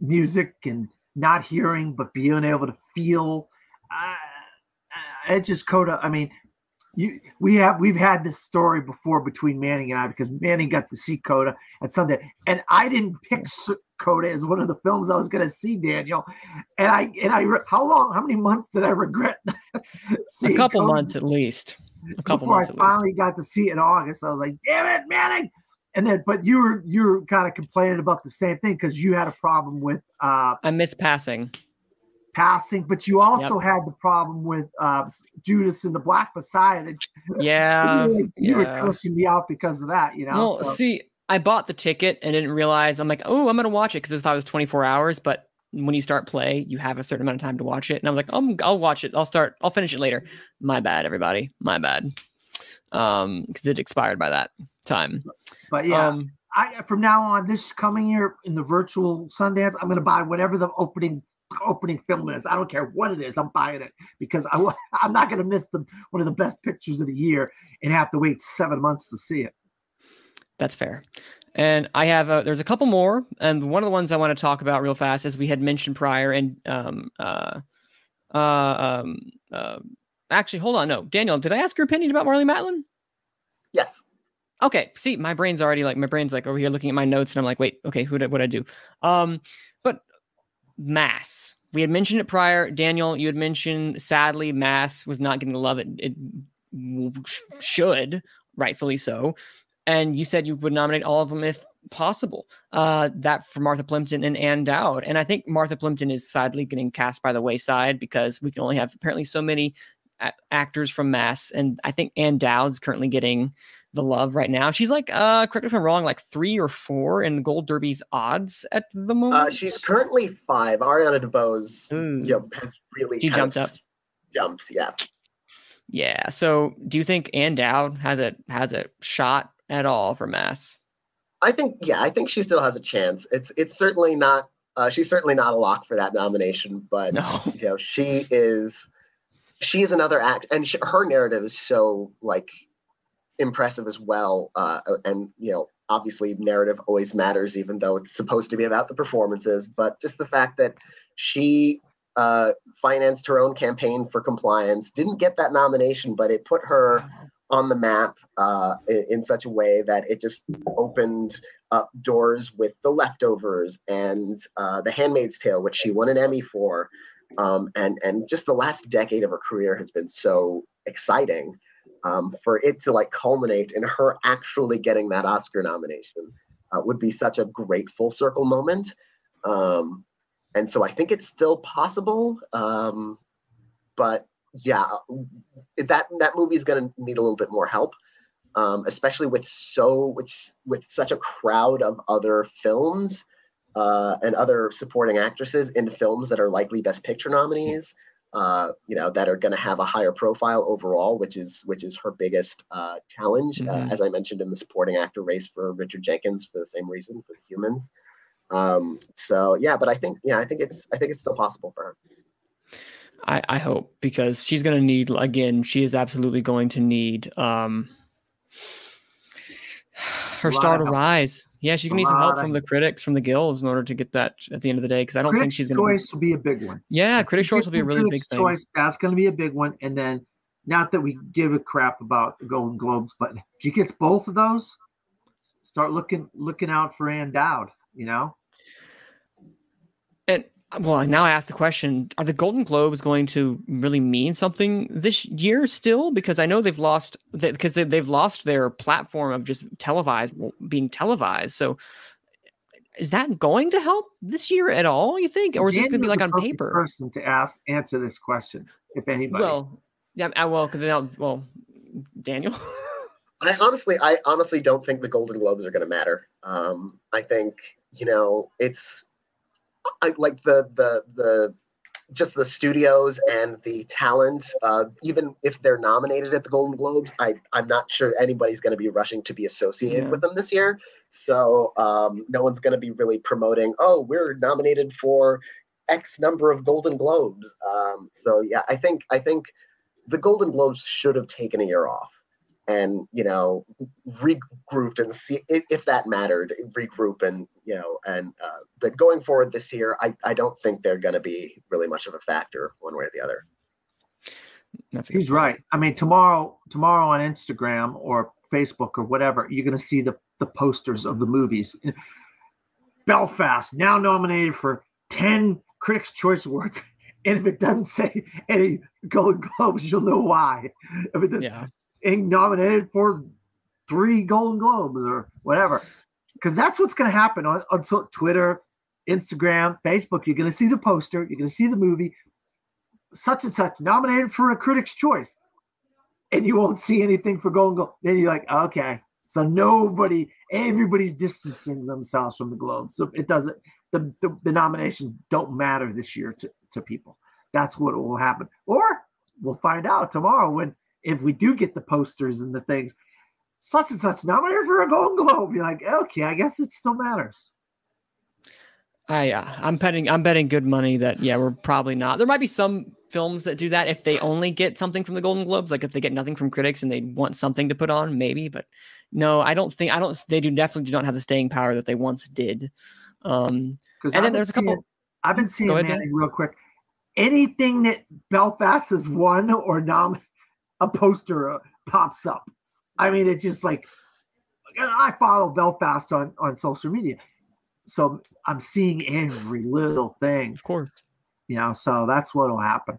[SPEAKER 3] music and not hearing, but being able to feel. Uh, it just Coda. I mean, you we have we've had this story before between Manning and I because Manning got to see Coda at Sundance, and I didn't pick Coda is one of the films I was going to see, Daniel. And I and I how long? How many months did I regret?
[SPEAKER 4] A couple
[SPEAKER 3] Coda?
[SPEAKER 4] months at least. A couple
[SPEAKER 3] before
[SPEAKER 4] months
[SPEAKER 3] I
[SPEAKER 4] at least.
[SPEAKER 3] finally got to see it in August, I was like, "Damn it, Manning!" And then, but you were you were kind of complaining about the same thing because you had a problem with uh,
[SPEAKER 4] I missed passing.
[SPEAKER 3] passing, but you also had the problem with uh, Judas and the Black Messiah. That
[SPEAKER 4] Yeah.
[SPEAKER 3] you, were- you
[SPEAKER 4] yeah.
[SPEAKER 3] were cursing me out because of that. You know,
[SPEAKER 4] Well,
[SPEAKER 3] so-
[SPEAKER 4] see, I bought the ticket and didn't realize I'm like, oh, I'm gonna watch it because I thought it was 24 hours. But when you start play, you have a certain amount of time to watch it, and I was like, um, I'll watch it. I'll start. I'll finish it later. My bad, everybody. My bad. Um, because it expired by that time.
[SPEAKER 3] but yeah,
[SPEAKER 4] Um,
[SPEAKER 3] I from now on, this coming year in the virtual Sundance, I'm going to buy whatever the opening opening film is. I don't care what it is. I'm buying it because I I'm not going to miss the one of the best pictures of the year and have to wait seven months to see it.
[SPEAKER 4] That's fair. And I have a, there's a couple more, and one of the ones I want to talk about real fast, as we had mentioned prior, and um uh uh um uh, actually, hold on, no, Daniel, did I ask your opinion about Marlee Matlin?
[SPEAKER 5] Yes.
[SPEAKER 4] Okay, see, my brain's already like my brain's like over here looking at my notes, and I'm like, wait, okay, who did what I do? Um, but Mass, we had mentioned it prior. Daniel, you had mentioned sadly, Mass was not getting the love it, it should, rightfully so, and you said you would nominate all of them if possible. Uh, that for Martha Plimpton and Ann Dowd, and I think Martha Plimpton is sadly getting cast by the wayside because we can only have apparently so many a- actors from Mass, and I think Ann Dowd's currently getting the love right now. She's like, uh, correct me if I'm wrong, like three or four in Gold Derby's odds at the moment.
[SPEAKER 5] Uh, she's currently five. Ariana DeBose,
[SPEAKER 4] Ooh.
[SPEAKER 5] you know, has really
[SPEAKER 4] She jumped up.
[SPEAKER 5] Jumped, yeah.
[SPEAKER 4] yeah. So, do you think Ann Dowd has a has a shot at all for Mass?
[SPEAKER 5] I think, yeah, I think she still has a chance. It's it's certainly not. Uh, she's certainly not a lock for that nomination, but
[SPEAKER 4] No.
[SPEAKER 5] you know, she is. She is another act, and sh her narrative is so like impressive as well. Uh, and you know, obviously, narrative always matters, even though it's supposed to be about the performances. But just the fact that she uh, financed her own campaign for compliance, didn't get that nomination, but it put her on the map uh, in, such a way that it just opened up doors with The Leftovers and uh, The Handmaid's Tale, which she won an Emmy for. Um, and and just the last decade of her career has been so exciting. Um, for it to like culminate in her actually getting that Oscar nomination uh, would be such a great full circle moment. Um, and so I think it's still possible. Um, but yeah, that that movie is going to need a little bit more help, um, especially with so with with such a crowd of other films uh, and other supporting actresses in films that are likely Best Picture nominees. Uh, you know that are going to have a higher profile overall, which is which is her biggest uh, challenge, uh,
[SPEAKER 4] Mhm.
[SPEAKER 5] as I mentioned in the supporting actor race for Richard Jenkins for the same reason for the Humans. Um, so yeah, but I think yeah, I think it's I think it's still possible for her.
[SPEAKER 4] I, I hope because she's going to need again. She is absolutely going to need um her star to rise. Yeah, she's going to need some help from the critics, from the guilds, in order to get that at the end of the day. Because I don't think she's going to.
[SPEAKER 3] choice will be a big one.
[SPEAKER 4] Yeah, critics' choice will be a really big
[SPEAKER 3] Critics'
[SPEAKER 4] thing.
[SPEAKER 3] Choice, that's going to be a big one. And then, not that we give a crap about the Golden Globes, but if she gets both of those, start looking looking out for Ann Dowd. You know,
[SPEAKER 4] And well, now I ask the question: Are the Golden Globes going to really mean something this year still? Because I know they've lost because they, they've lost their platform of just televised being televised. So, is that going to help this year at all? You think, or is this going to be like on paper?
[SPEAKER 3] Person to ask answer this question, if anybody.
[SPEAKER 4] Well, yeah, I well, cause now, well, Daniel.
[SPEAKER 5] I honestly, I honestly don't think the Golden Globes are going to matter. Um, I think you know it's I like the the the just the studios and the talent. Uh, even if they're nominated at the Golden Globes, I I'm not sure anybody's going to be rushing to be associated
[SPEAKER 4] Yeah.
[SPEAKER 5] with them this year. So um, no one's going to be really promoting. Oh, we're nominated for X number of Golden Globes. Um, so yeah, I think I think the Golden Globes should have taken a year off and you know regrouped and see if, if that mattered regroup and you know and uh, but going forward this year i i don't think they're going to be really much of a factor one way or the other
[SPEAKER 4] That's
[SPEAKER 3] He's
[SPEAKER 4] point.
[SPEAKER 3] right. I mean, tomorrow, tomorrow on Instagram or Facebook or whatever, you're going to see the the posters of the movies. Belfast now nominated for ten Critics' Choice Awards, and if it doesn't say any Golden Globes, you'll know why. If it doesn't
[SPEAKER 4] Yeah,
[SPEAKER 3] ain't nominated for three Golden Globes or whatever, because that's what's going to happen on on so, Twitter, Instagram, Facebook. You're going to see the poster. You're going to see the movie. Such and such nominated for a critic's choice. And you won't see anything for golden globe then you're like okay. So nobody everybody's distancing themselves from the globe so it doesn't the, the, the nominations don't matter this year to, to people. That's what will happen. Or we'll find out tomorrow when if we do get the posters and the things such and such nominated for a golden globe you're like okay i guess it still matters
[SPEAKER 4] I uh, I'm betting I'm betting good money that yeah we're probably not. There might be some films that do that if they only get something from the Golden Globes, like if they get nothing from critics and they want something to put on, maybe. But no, I don't think I don't. They do definitely do not have the staying power that they once did. Um, And then there's a couple-
[SPEAKER 3] I've been seeing
[SPEAKER 4] ahead,
[SPEAKER 3] Manny real quick. Anything that Belfast has won or nom, a poster uh, pops up. I mean, it's just like I follow Belfast on on social media, so I'm seeing every little thing.
[SPEAKER 4] of course.
[SPEAKER 3] You know, so that's what will happen.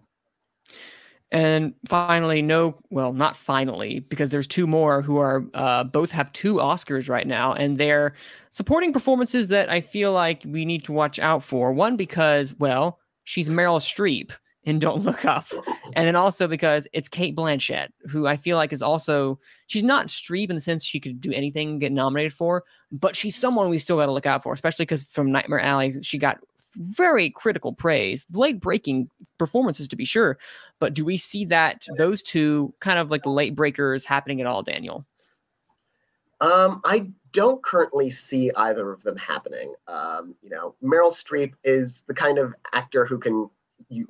[SPEAKER 4] And finally, no, well, not finally, because there's two more who are uh, both have two Oscars right now, and they're supporting performances that I feel like we need to watch out for. One because, well, she's Meryl Streep in Don't Look Up, and then also because it's Cate Blanchett, who I feel like is also she's not Streep in the sense she could do anything get nominated for, but she's someone we still got to look out for, especially because from Nightmare Alley she got very critical praise, late breaking performances to be sure. But do we see that those two kind of like late breakers happening at all, Daniel?
[SPEAKER 5] Um, I don't currently see either of them happening. Um, you know, Meryl Streep is the kind of actor who can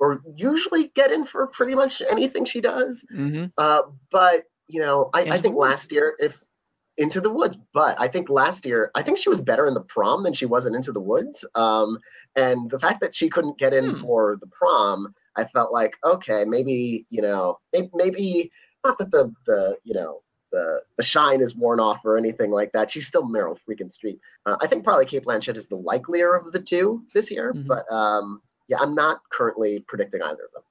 [SPEAKER 5] or usually get in for pretty much anything she does.
[SPEAKER 4] Mm-hmm.
[SPEAKER 5] Uh, but you know, I, I think last year, if Into the Woods, but I think last year, I think she was better in the prom than she was in Into the Woods. Um, and the fact that she couldn't get in
[SPEAKER 4] Hmm.
[SPEAKER 5] for the prom, I felt like okay, maybe you know, maybe, maybe not that the the you know the the shine is worn off or anything like that. She's still Meryl freaking Streep. Uh, I think probably Cate Blanchett is the likelier of the two this year,
[SPEAKER 4] Mhm.
[SPEAKER 5] but um, yeah, I'm not currently predicting either of them.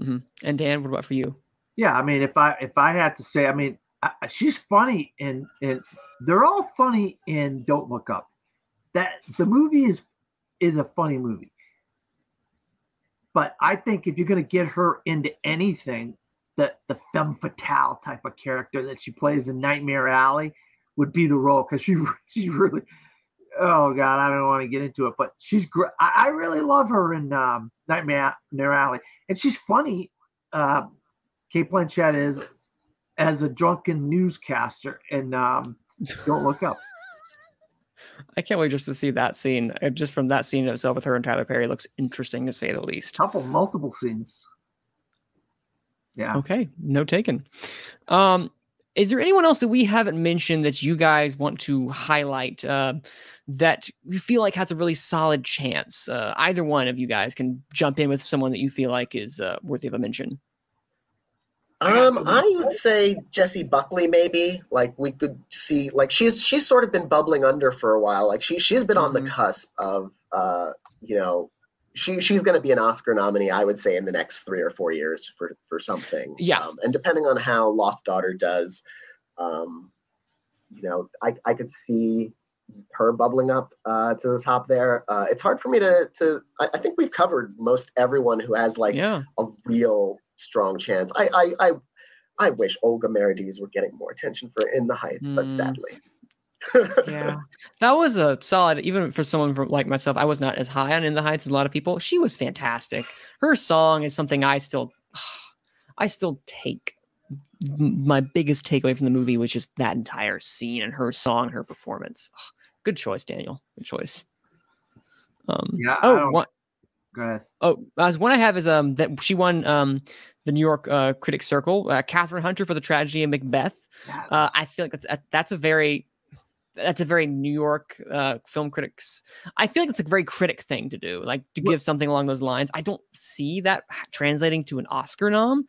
[SPEAKER 5] Mm-hmm.
[SPEAKER 4] And Dan, what about for you?
[SPEAKER 3] Yeah, I mean, if I if I had to say, I mean, I, I- she's funny and and they're all funny in Don't Look Up. That the movie is is a funny movie. but I think if you're going to get her into anything, the the femme fatale type of character that she plays in Nightmare Alley would be the role because she she's really oh god I don't want to get into it, but she's great. I, I really love her in um, Nightmare Alley, and she's funny. Uh, Cate Blanchett is as a drunken newscaster, and um, Don't Look Up.
[SPEAKER 4] I can't wait just to see that scene. Uh, Just from that scene itself with her and Tyler Perry looks interesting to say the least.
[SPEAKER 3] Couple multiple scenes. Yeah.
[SPEAKER 4] Okay, no taken. Um, is there anyone else that we haven't mentioned that you guys want to highlight uh, that you feel like has a really solid chance? Uh, either one of you guys can jump in with someone that you feel like is uh, worthy of a mention.
[SPEAKER 5] Um, I would say Jessie Buckley maybe. Like we could see, like she's she's sort of been bubbling under for a while. Like she she's been on the
[SPEAKER 4] Mhm.
[SPEAKER 5] cusp of, uh, you know, she she's going to be an Oscar nominee. I would say in the next three or four years for for something.
[SPEAKER 4] Yeah.
[SPEAKER 5] Um, and depending on how Lost Daughter does, um, you know, I I could see her bubbling up uh, to the top there. Uh, it's hard for me to to. I, I think we've covered most everyone who has like
[SPEAKER 4] yeah,
[SPEAKER 5] a real strong chance. I I I, I wish Olga Merediz were getting more attention for In the Heights, but
[SPEAKER 4] Mm.
[SPEAKER 5] sadly.
[SPEAKER 4] Yeah, that was a solid. Even for someone from like myself, I was not as high on In the Heights as a lot of people. She was fantastic. Her song is something I still, I still take. My biggest takeaway from the movie was just that entire scene and her song, her performance. Good choice, Daniel. Good choice. Um,
[SPEAKER 3] Yeah,
[SPEAKER 4] Oh, one,
[SPEAKER 3] Go ahead.
[SPEAKER 4] Oh, as one I have is um that she won um the New York uh, Critics Circle. Uh, Kathryn Hunter for the tragedy of Macbeth.
[SPEAKER 3] Yeah,
[SPEAKER 4] Uh, I feel like that's that- that's a very that's a very New York uh, film critics. I feel like it's a very critic thing to do, like to
[SPEAKER 3] Well-
[SPEAKER 4] give something along those lines. I don't see that translating to an Oscar nom.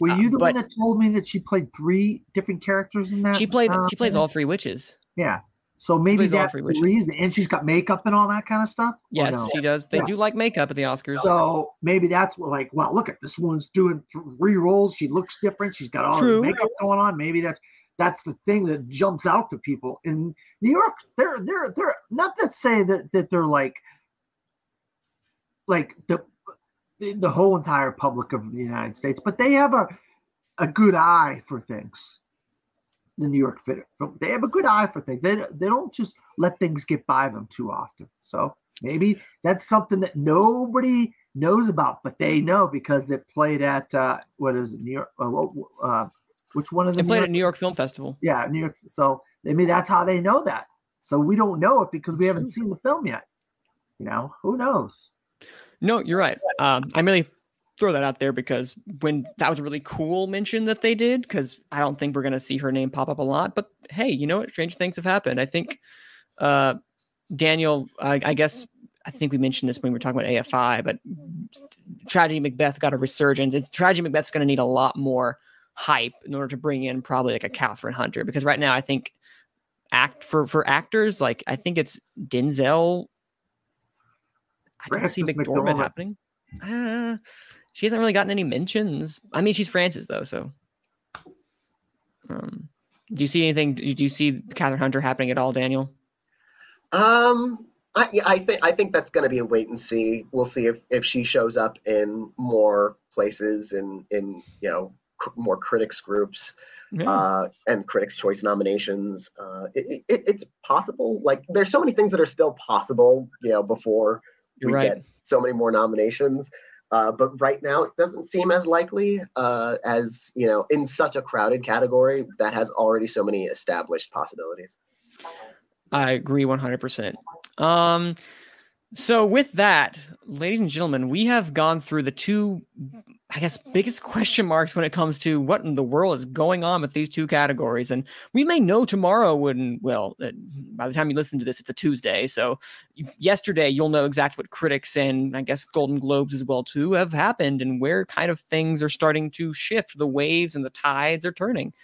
[SPEAKER 3] Were
[SPEAKER 4] uh,
[SPEAKER 3] you the one
[SPEAKER 4] but-
[SPEAKER 3] that told me that she played three different characters in that?
[SPEAKER 4] She played
[SPEAKER 3] uh,
[SPEAKER 4] she plays all three witches.
[SPEAKER 3] Yeah. So maybe that's the
[SPEAKER 4] witches.
[SPEAKER 3] reason. And she's got makeup and all that kind of stuff.
[SPEAKER 4] Yes,
[SPEAKER 3] no?
[SPEAKER 4] she does. They
[SPEAKER 3] Yeah.
[SPEAKER 4] do like makeup at the Oscars.
[SPEAKER 3] So maybe that's what, like, well, look at this one's doing three roles. She looks different. She's got all
[SPEAKER 4] True.
[SPEAKER 3] makeup going on. Maybe that's that's the thing that jumps out to people in New York. They're they're they're not to say that that they're like like the the, the whole entire public of the United States, but they have a a good eye for things. The New York Fit, they have a good eye for things. They they don't just let things get by them too often. So maybe that's something that nobody knows about, but they know because it played at uh, what is it, New York? Uh, uh, which one of
[SPEAKER 4] They
[SPEAKER 3] them?
[SPEAKER 4] played at New York Film Festival.
[SPEAKER 3] Yeah, New York. So maybe that's how they know that. So we don't know it because we haven't seen the film yet. You know, who knows?
[SPEAKER 4] No, you're right. Um, I merely throw that out there because when that was a really cool mention that they did, because I don't think we're gonna see her name pop up a lot. But hey, you know what? Strange things have happened. I think uh, Daniel, I, I guess I think we mentioned this when we were talking about AFI, but Tragedy Macbeth got a resurgence. Tragedy Macbeth's going to need a lot more hype in order to bring in probably like a Kathryn Hunter because right now I think act for for actors like I think it's Denzel. I don't see
[SPEAKER 3] Frances
[SPEAKER 4] McDormand
[SPEAKER 3] McDormand.
[SPEAKER 4] happening. Uh, she hasn't really gotten any mentions. I mean, she's Frances though, so. Um, do you see anything? Do you see Kathryn Hunter happening at all, Daniel?
[SPEAKER 5] Um, I, I think I think that's going to be a wait and see. We'll see if if she shows up in more places in in you know cr- more critics groups
[SPEAKER 4] Yeah.
[SPEAKER 5] uh, and critics choice nominations. Uh, it, it, it's possible. Like there's so many things that are still possible. You know, before
[SPEAKER 4] You're
[SPEAKER 5] we
[SPEAKER 4] right.
[SPEAKER 5] get so many more nominations. Uh, but right now, it doesn't seem as likely uh, as you know in such a crowded category that has already so many established possibilities.
[SPEAKER 4] I agree 100%. Um, so with that, ladies and gentlemen, we have gone through the two, I guess, biggest question marks when it comes to what in the world is going on with these two categories. And we may know tomorrow when, well, uh, by the time you listen to this, it's a Tuesday. So yesterday, you'll know exactly what critics and I guess Golden Globes as well too have happened and where kind of things are starting to shift. The waves and the tides are turning.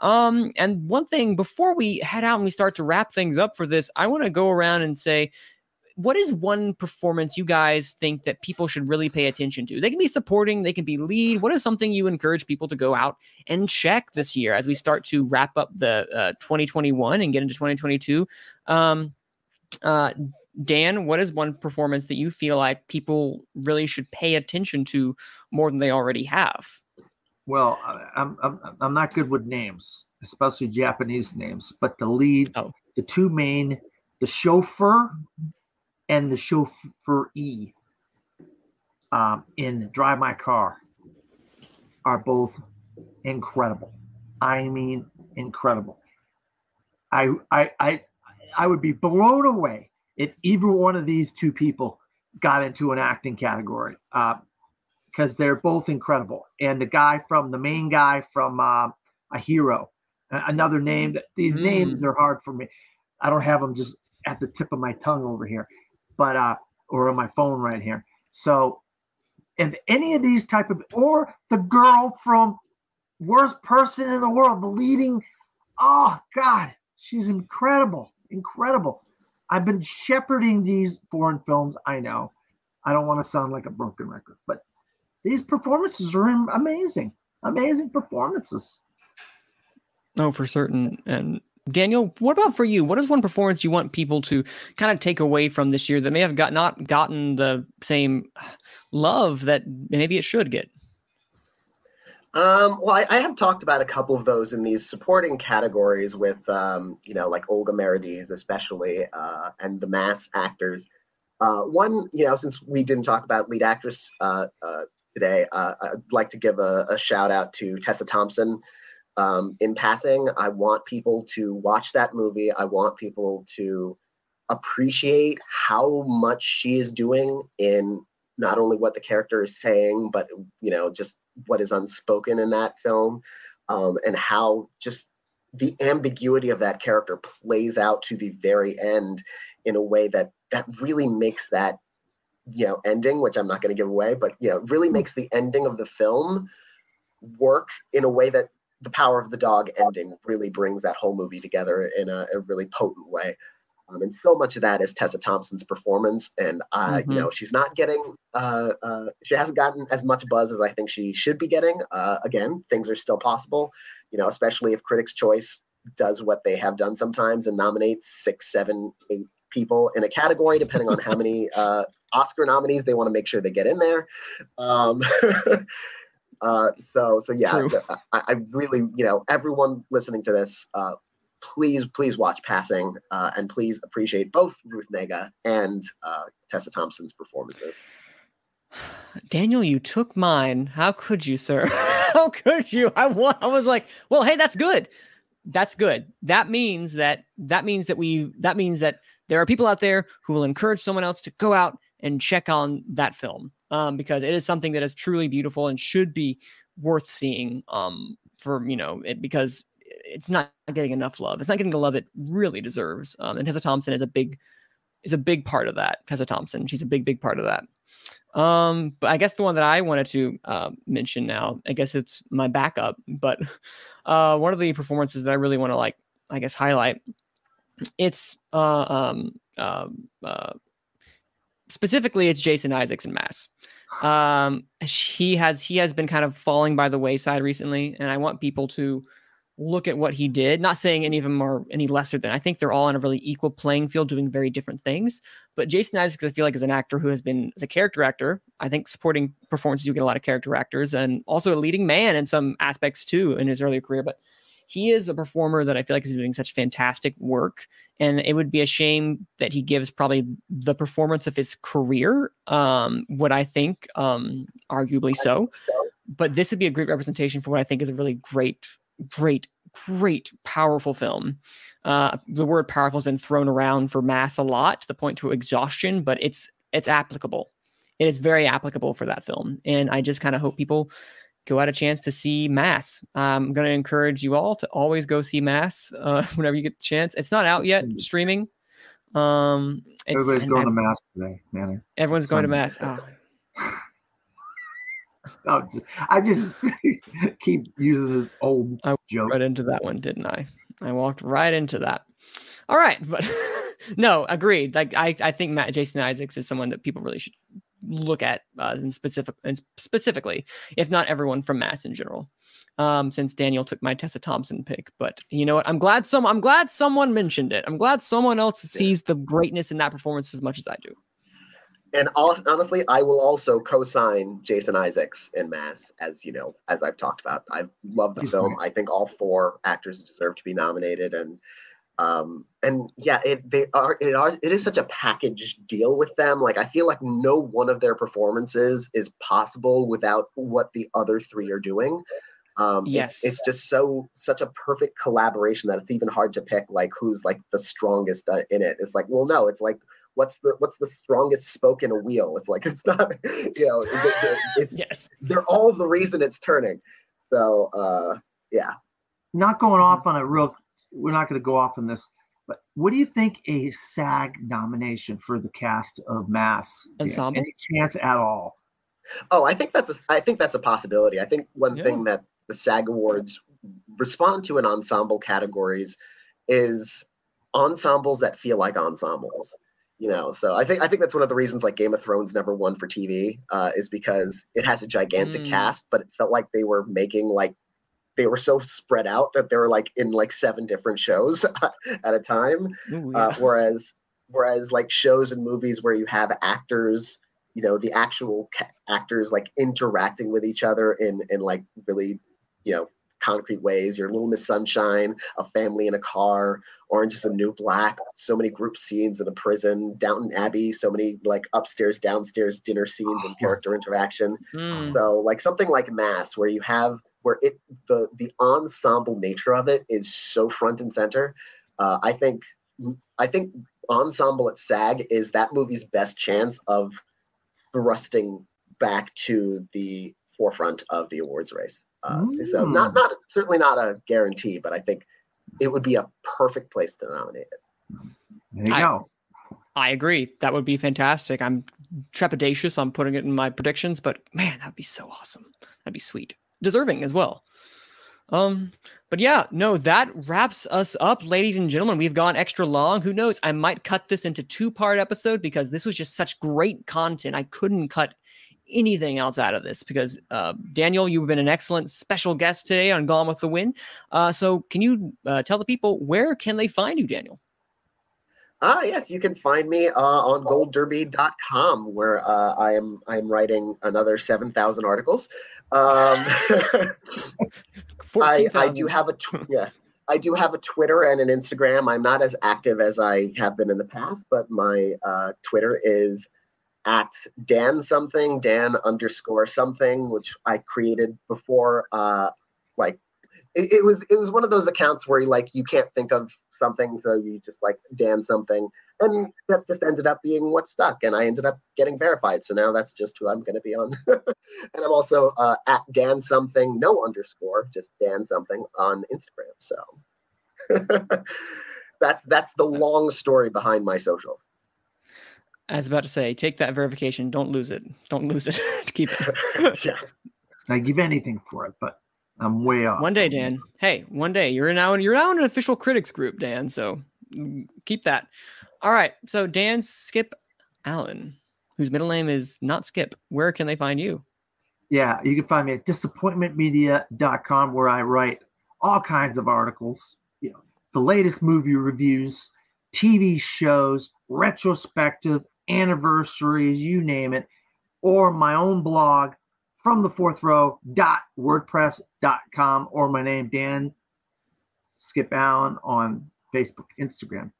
[SPEAKER 4] Um, and one thing before we head out and we start to wrap things up for this, I want to go around and say, what is one performance you guys think that people should really pay attention to? They can be supporting, they can be lead. What is something you encourage people to go out and check this year as we start to wrap up the uh, 2021 and get into 2022? Um, uh, Dan, what is one performance that you feel like people really should pay attention to more than they already have?
[SPEAKER 3] Well, I'm I'm I'm not good with names, especially Japanese names. But the lead,
[SPEAKER 4] Oh.
[SPEAKER 3] the two main, the chauffeur and the chauffeur-e um, in Drive My Car are both incredible. I mean, incredible. I I I I would be blown away if either one of these two people got into an acting category. Uh, because they're both incredible. And the guy from the main guy from uh, a hero, another name that these
[SPEAKER 4] Mm.
[SPEAKER 3] names are hard for me. I don't have them just at the tip of my tongue over here, but uh, or on my phone right here. So if any of these type of or the girl from worst person in the world, the leading, oh God, she's incredible, incredible. I've been shepherding these foreign films. I know. I don't want to sound like a broken record, but these performances are amazing. Amazing performances.
[SPEAKER 4] Oh, for certain. And Daniel, what about for you? What is one performance you want people to kind of take away from this year that may have got not gotten the same love that maybe it should get?
[SPEAKER 5] Um, well, I, I have talked about a couple of those in these supporting categories with, um, you know, like Olga Merediz, especially, uh, and the mass actors. Uh, one, you know, since we didn't talk about lead actress uh, uh, today, uh, I'd like to give a, a shout out to Tessa Thompson. Um, in passing, I want people to watch that movie. I want people to appreciate how much she is doing in not only what the character is saying, but you know, just what is unspoken in that film, um, and how just the ambiguity of that character plays out to the very end in a way that that really makes that you know ending, which I'm not going to give away, but you know, really makes the ending of the film work in a way that the power of the dog ending really brings that whole movie together in a, a really potent way. Um, and so much of that is Tessa Thompson's performance, and uh,
[SPEAKER 4] Mhm.
[SPEAKER 5] you know she's not getting, uh, uh, she hasn't gotten as much buzz as I think she should be getting. Uh, again, things are still possible, you know, especially if Critics' Choice does what they have done sometimes and nominates six, seven, eight people in a category, depending on how many uh, Oscar nominees they want to make sure they get in there. Um, uh, so, so yeah, I, I really, you know, everyone listening to this, uh, please, please watch Passing uh, and please appreciate both Ruth Negga and uh, Tessa Thompson's performances.
[SPEAKER 4] Daniel, you took mine. How could you, sir? How could you? I wa- I was like, well, hey, that's good. That's good. That means that that means that we that means that there are people out there who will encourage someone else to go out and check on that film um, because it is something that is truly beautiful and should be worth seeing um, for you know it because it's not getting enough love. It's not getting the love it really deserves. Um, and Tessa Thompson is a big is a big part of that. Tessa Thompson, she's a big big part of that. Um, but I guess the one that I wanted to uh, mention now, I guess it's my backup, but uh, one of the performances that I really want to like, I guess, highlight. It's uh, um, um, uh, specifically it's Jason Isaacs in Mass. Um, he has he has been kind of falling by the wayside recently, and I want people to look at what he did. Not saying any of them are any lesser than. I think they're all on a really equal playing field, doing very different things. But Jason Isaacs, I feel like, is an actor who has been as a character actor. I think supporting performances, you get a lot of character actors, and also a leading man in some aspects too in his earlier career. But he is a performer that I feel like is doing such fantastic work, and it would be a shame that he gives probably the performance of his career. Um, what I think, um, arguably so. But this would be a great representation for what I think is a really great, great, great, powerful film. Uh, the word powerful has been thrown around for mass a lot to the point to exhaustion, but it's it's applicable. It is very applicable for that film, and I just kind of hope people go out a chance to see Mass. I'm going to encourage you all to always go see Mass uh, whenever you get the chance. It's not out yet streaming. Um, it's,
[SPEAKER 3] Everybody's going to mass today, man.
[SPEAKER 4] everyone's going to Mass. Oh,
[SPEAKER 3] it's- I just keep using this old
[SPEAKER 4] I
[SPEAKER 3] joke.
[SPEAKER 4] right into that one, didn't I? I walked right into that. All right, but no, agreed. Like I, I think Matt Jason Isaacs is someone that people really should look at uh, in specific and specifically, if not everyone from Mass in general. um, since Daniel took my Tessa Thompson pick. But you know what? I'm glad some I'm glad someone mentioned it. I'm glad someone else sees the greatness in that performance as much as I do.
[SPEAKER 5] And all, honestly, I will also co-sign Jason Isaacs in Mass, as you know, as I've talked about. I love the film. I think all four actors deserve to be nominated, and um, and yeah, it they are it are it is such a package deal with them. Like I feel like no one of their performances is possible without what the other three are doing. Um, it's-
[SPEAKER 4] Yes.
[SPEAKER 5] it's, just so such a perfect collaboration that it's even hard to pick like who's like the strongest uh, in it. It's like, well, no, it's like what's the what's the strongest spoke in a wheel? It's like it's not, you know, it- it- it's
[SPEAKER 4] Yes.
[SPEAKER 5] they're all the reason it's turning. So uh, yeah,
[SPEAKER 3] Not going off on a real, we're not going to go off on this, but what do you think a SAG nomination for the cast of Mass?
[SPEAKER 4] Ensemble?
[SPEAKER 3] Any chance at all?
[SPEAKER 5] Oh, I think that's a I think that's a possibility. I think one
[SPEAKER 4] Yeah.
[SPEAKER 5] thing that the SAG Awards respond to in ensemble categories is ensembles that feel like ensembles. You know, so I think I think that's one of the reasons like Game of Thrones never won for TV uh, is because it has a gigantic
[SPEAKER 4] Mm.
[SPEAKER 5] cast, but it felt like they were making like they were so spread out that they were like in like seven different shows at a time.
[SPEAKER 4] Ooh,
[SPEAKER 5] Uh, whereas whereas like shows and movies where you have actors you know the actual ca- actors like interacting with each other in in like really you know concrete ways. Your little miss sunshine a family in a car orange is the new black so many group scenes in the prison downton abbey so many like upstairs downstairs dinner scenes and character interaction.
[SPEAKER 4] Mm,
[SPEAKER 5] so like something like mass where you have where it the the ensemble nature of it is so front and center uh, i think i think ensemble at sag is that movie's best chance of thrusting back to the forefront of the awards race uh, so not not certainly not a guarantee but i think it would be a perfect place to nominate it
[SPEAKER 3] There you
[SPEAKER 4] I-
[SPEAKER 3] go.
[SPEAKER 4] I agree. That would be fantastic. I'm trepidatious on putting it in my predictions, but man, that'd be so awesome. That'd be sweet. Deserving as well. Um, but yeah, no, that wraps us up, ladies and gentlemen. We've gone extra long. Who knows? I might cut this into two-part episode because this was just such great content. I couldn't cut anything else out of this because uh, Daniel, you've been an excellent special guest today on Gone with the Win. Uh, so can you uh, tell the people where can they find you, Daniel?
[SPEAKER 5] Ah, yes, you can find me uh, on goldderby.com where uh, I am I am writing another 7,000 articles. Um, I, I do have a tw- yeah, I do have a Twitter and an Instagram. I'm not as active as I have been in the past, but my uh, Twitter is at Dan something, Dan underscore something, which I created before. Uh, like it, it was it was one of those accounts where like you can't think of something, so you just like Dan something, and that just ended up being what stuck, and I ended up getting verified. So now that's just who I'm going to be on, and I'm also uh, at Dan something no underscore, just Dan something on Instagram. So that's that's the long story behind my socials.
[SPEAKER 4] I was about to say, take that verification. Don't lose it. Don't lose it. Keep it.
[SPEAKER 5] yeah.
[SPEAKER 3] I give anything for it, but I'm way off.
[SPEAKER 4] One day, Dan. Hey, one day. You're now you're now in an official critics group, Dan. So keep that. All right. So Dan Skip Allen, whose middle name is not Skip. Where can they find you?
[SPEAKER 3] Yeah, you can find me at disappointmentmedia.com where I write all kinds of articles, you know, the latest movie reviews, TV shows, retrospective, anniversaries, you name it, or my own blog from the fourth row dot wordpress.com or my name Dan Skip Allen on Facebook, Instagram,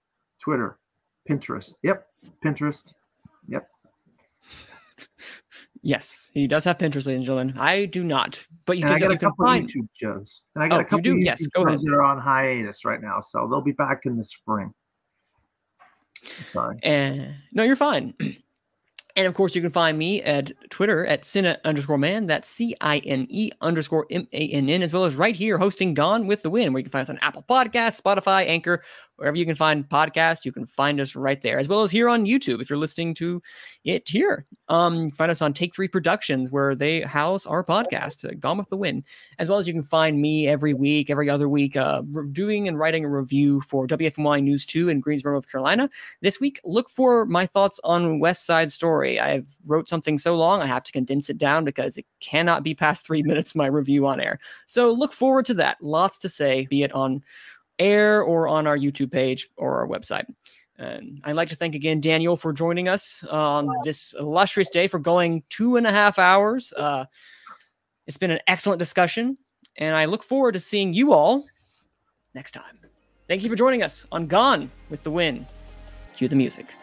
[SPEAKER 3] Twitter, Pinterest. Yep, Pinterest. Yep.
[SPEAKER 4] Yes, he does have Pinterest, ladies and gentlemen. I do not, but you
[SPEAKER 3] And I got a
[SPEAKER 4] you can
[SPEAKER 3] couple
[SPEAKER 4] find.
[SPEAKER 3] YouTube shows. And I got
[SPEAKER 4] Oh,
[SPEAKER 3] a
[SPEAKER 4] you
[SPEAKER 3] couple
[SPEAKER 4] do?
[SPEAKER 3] YouTube
[SPEAKER 4] Yes, go
[SPEAKER 3] shows
[SPEAKER 4] ahead.
[SPEAKER 3] that are on hiatus right now. So they'll be back in the spring. Sorry.
[SPEAKER 4] And no, you're fine. And of course, you can find me at Twitter at Cine underscore man. That's C I N E underscore M A N N, as well as right here hosting Gone with the Win, where you can find us on Apple Podcasts, Spotify, Anchor, wherever you can find podcasts, you can find us right there, as well as here on YouTube if you're listening to it here. Um, find us on Take Three Productions, where they house our podcast, uh, Gone with the Win, as well as you can find me every week, every other week, uh, doing and writing a review for WFMY News 2 in Greensboro, North Carolina. This week, look for my thoughts on West Side Story story. I wrote something so long, I have to condense it down because it cannot be past three minutes my review on air. So look forward to that. Lots to say, be it on air or on our YouTube page or our website. And I'd like to thank again Daniel for joining us on this illustrious day for going two and a half hours. Uh, it's been an excellent discussion, and I look forward to seeing you all next time. Thank you for joining us on Gone with the Win. Cue the music.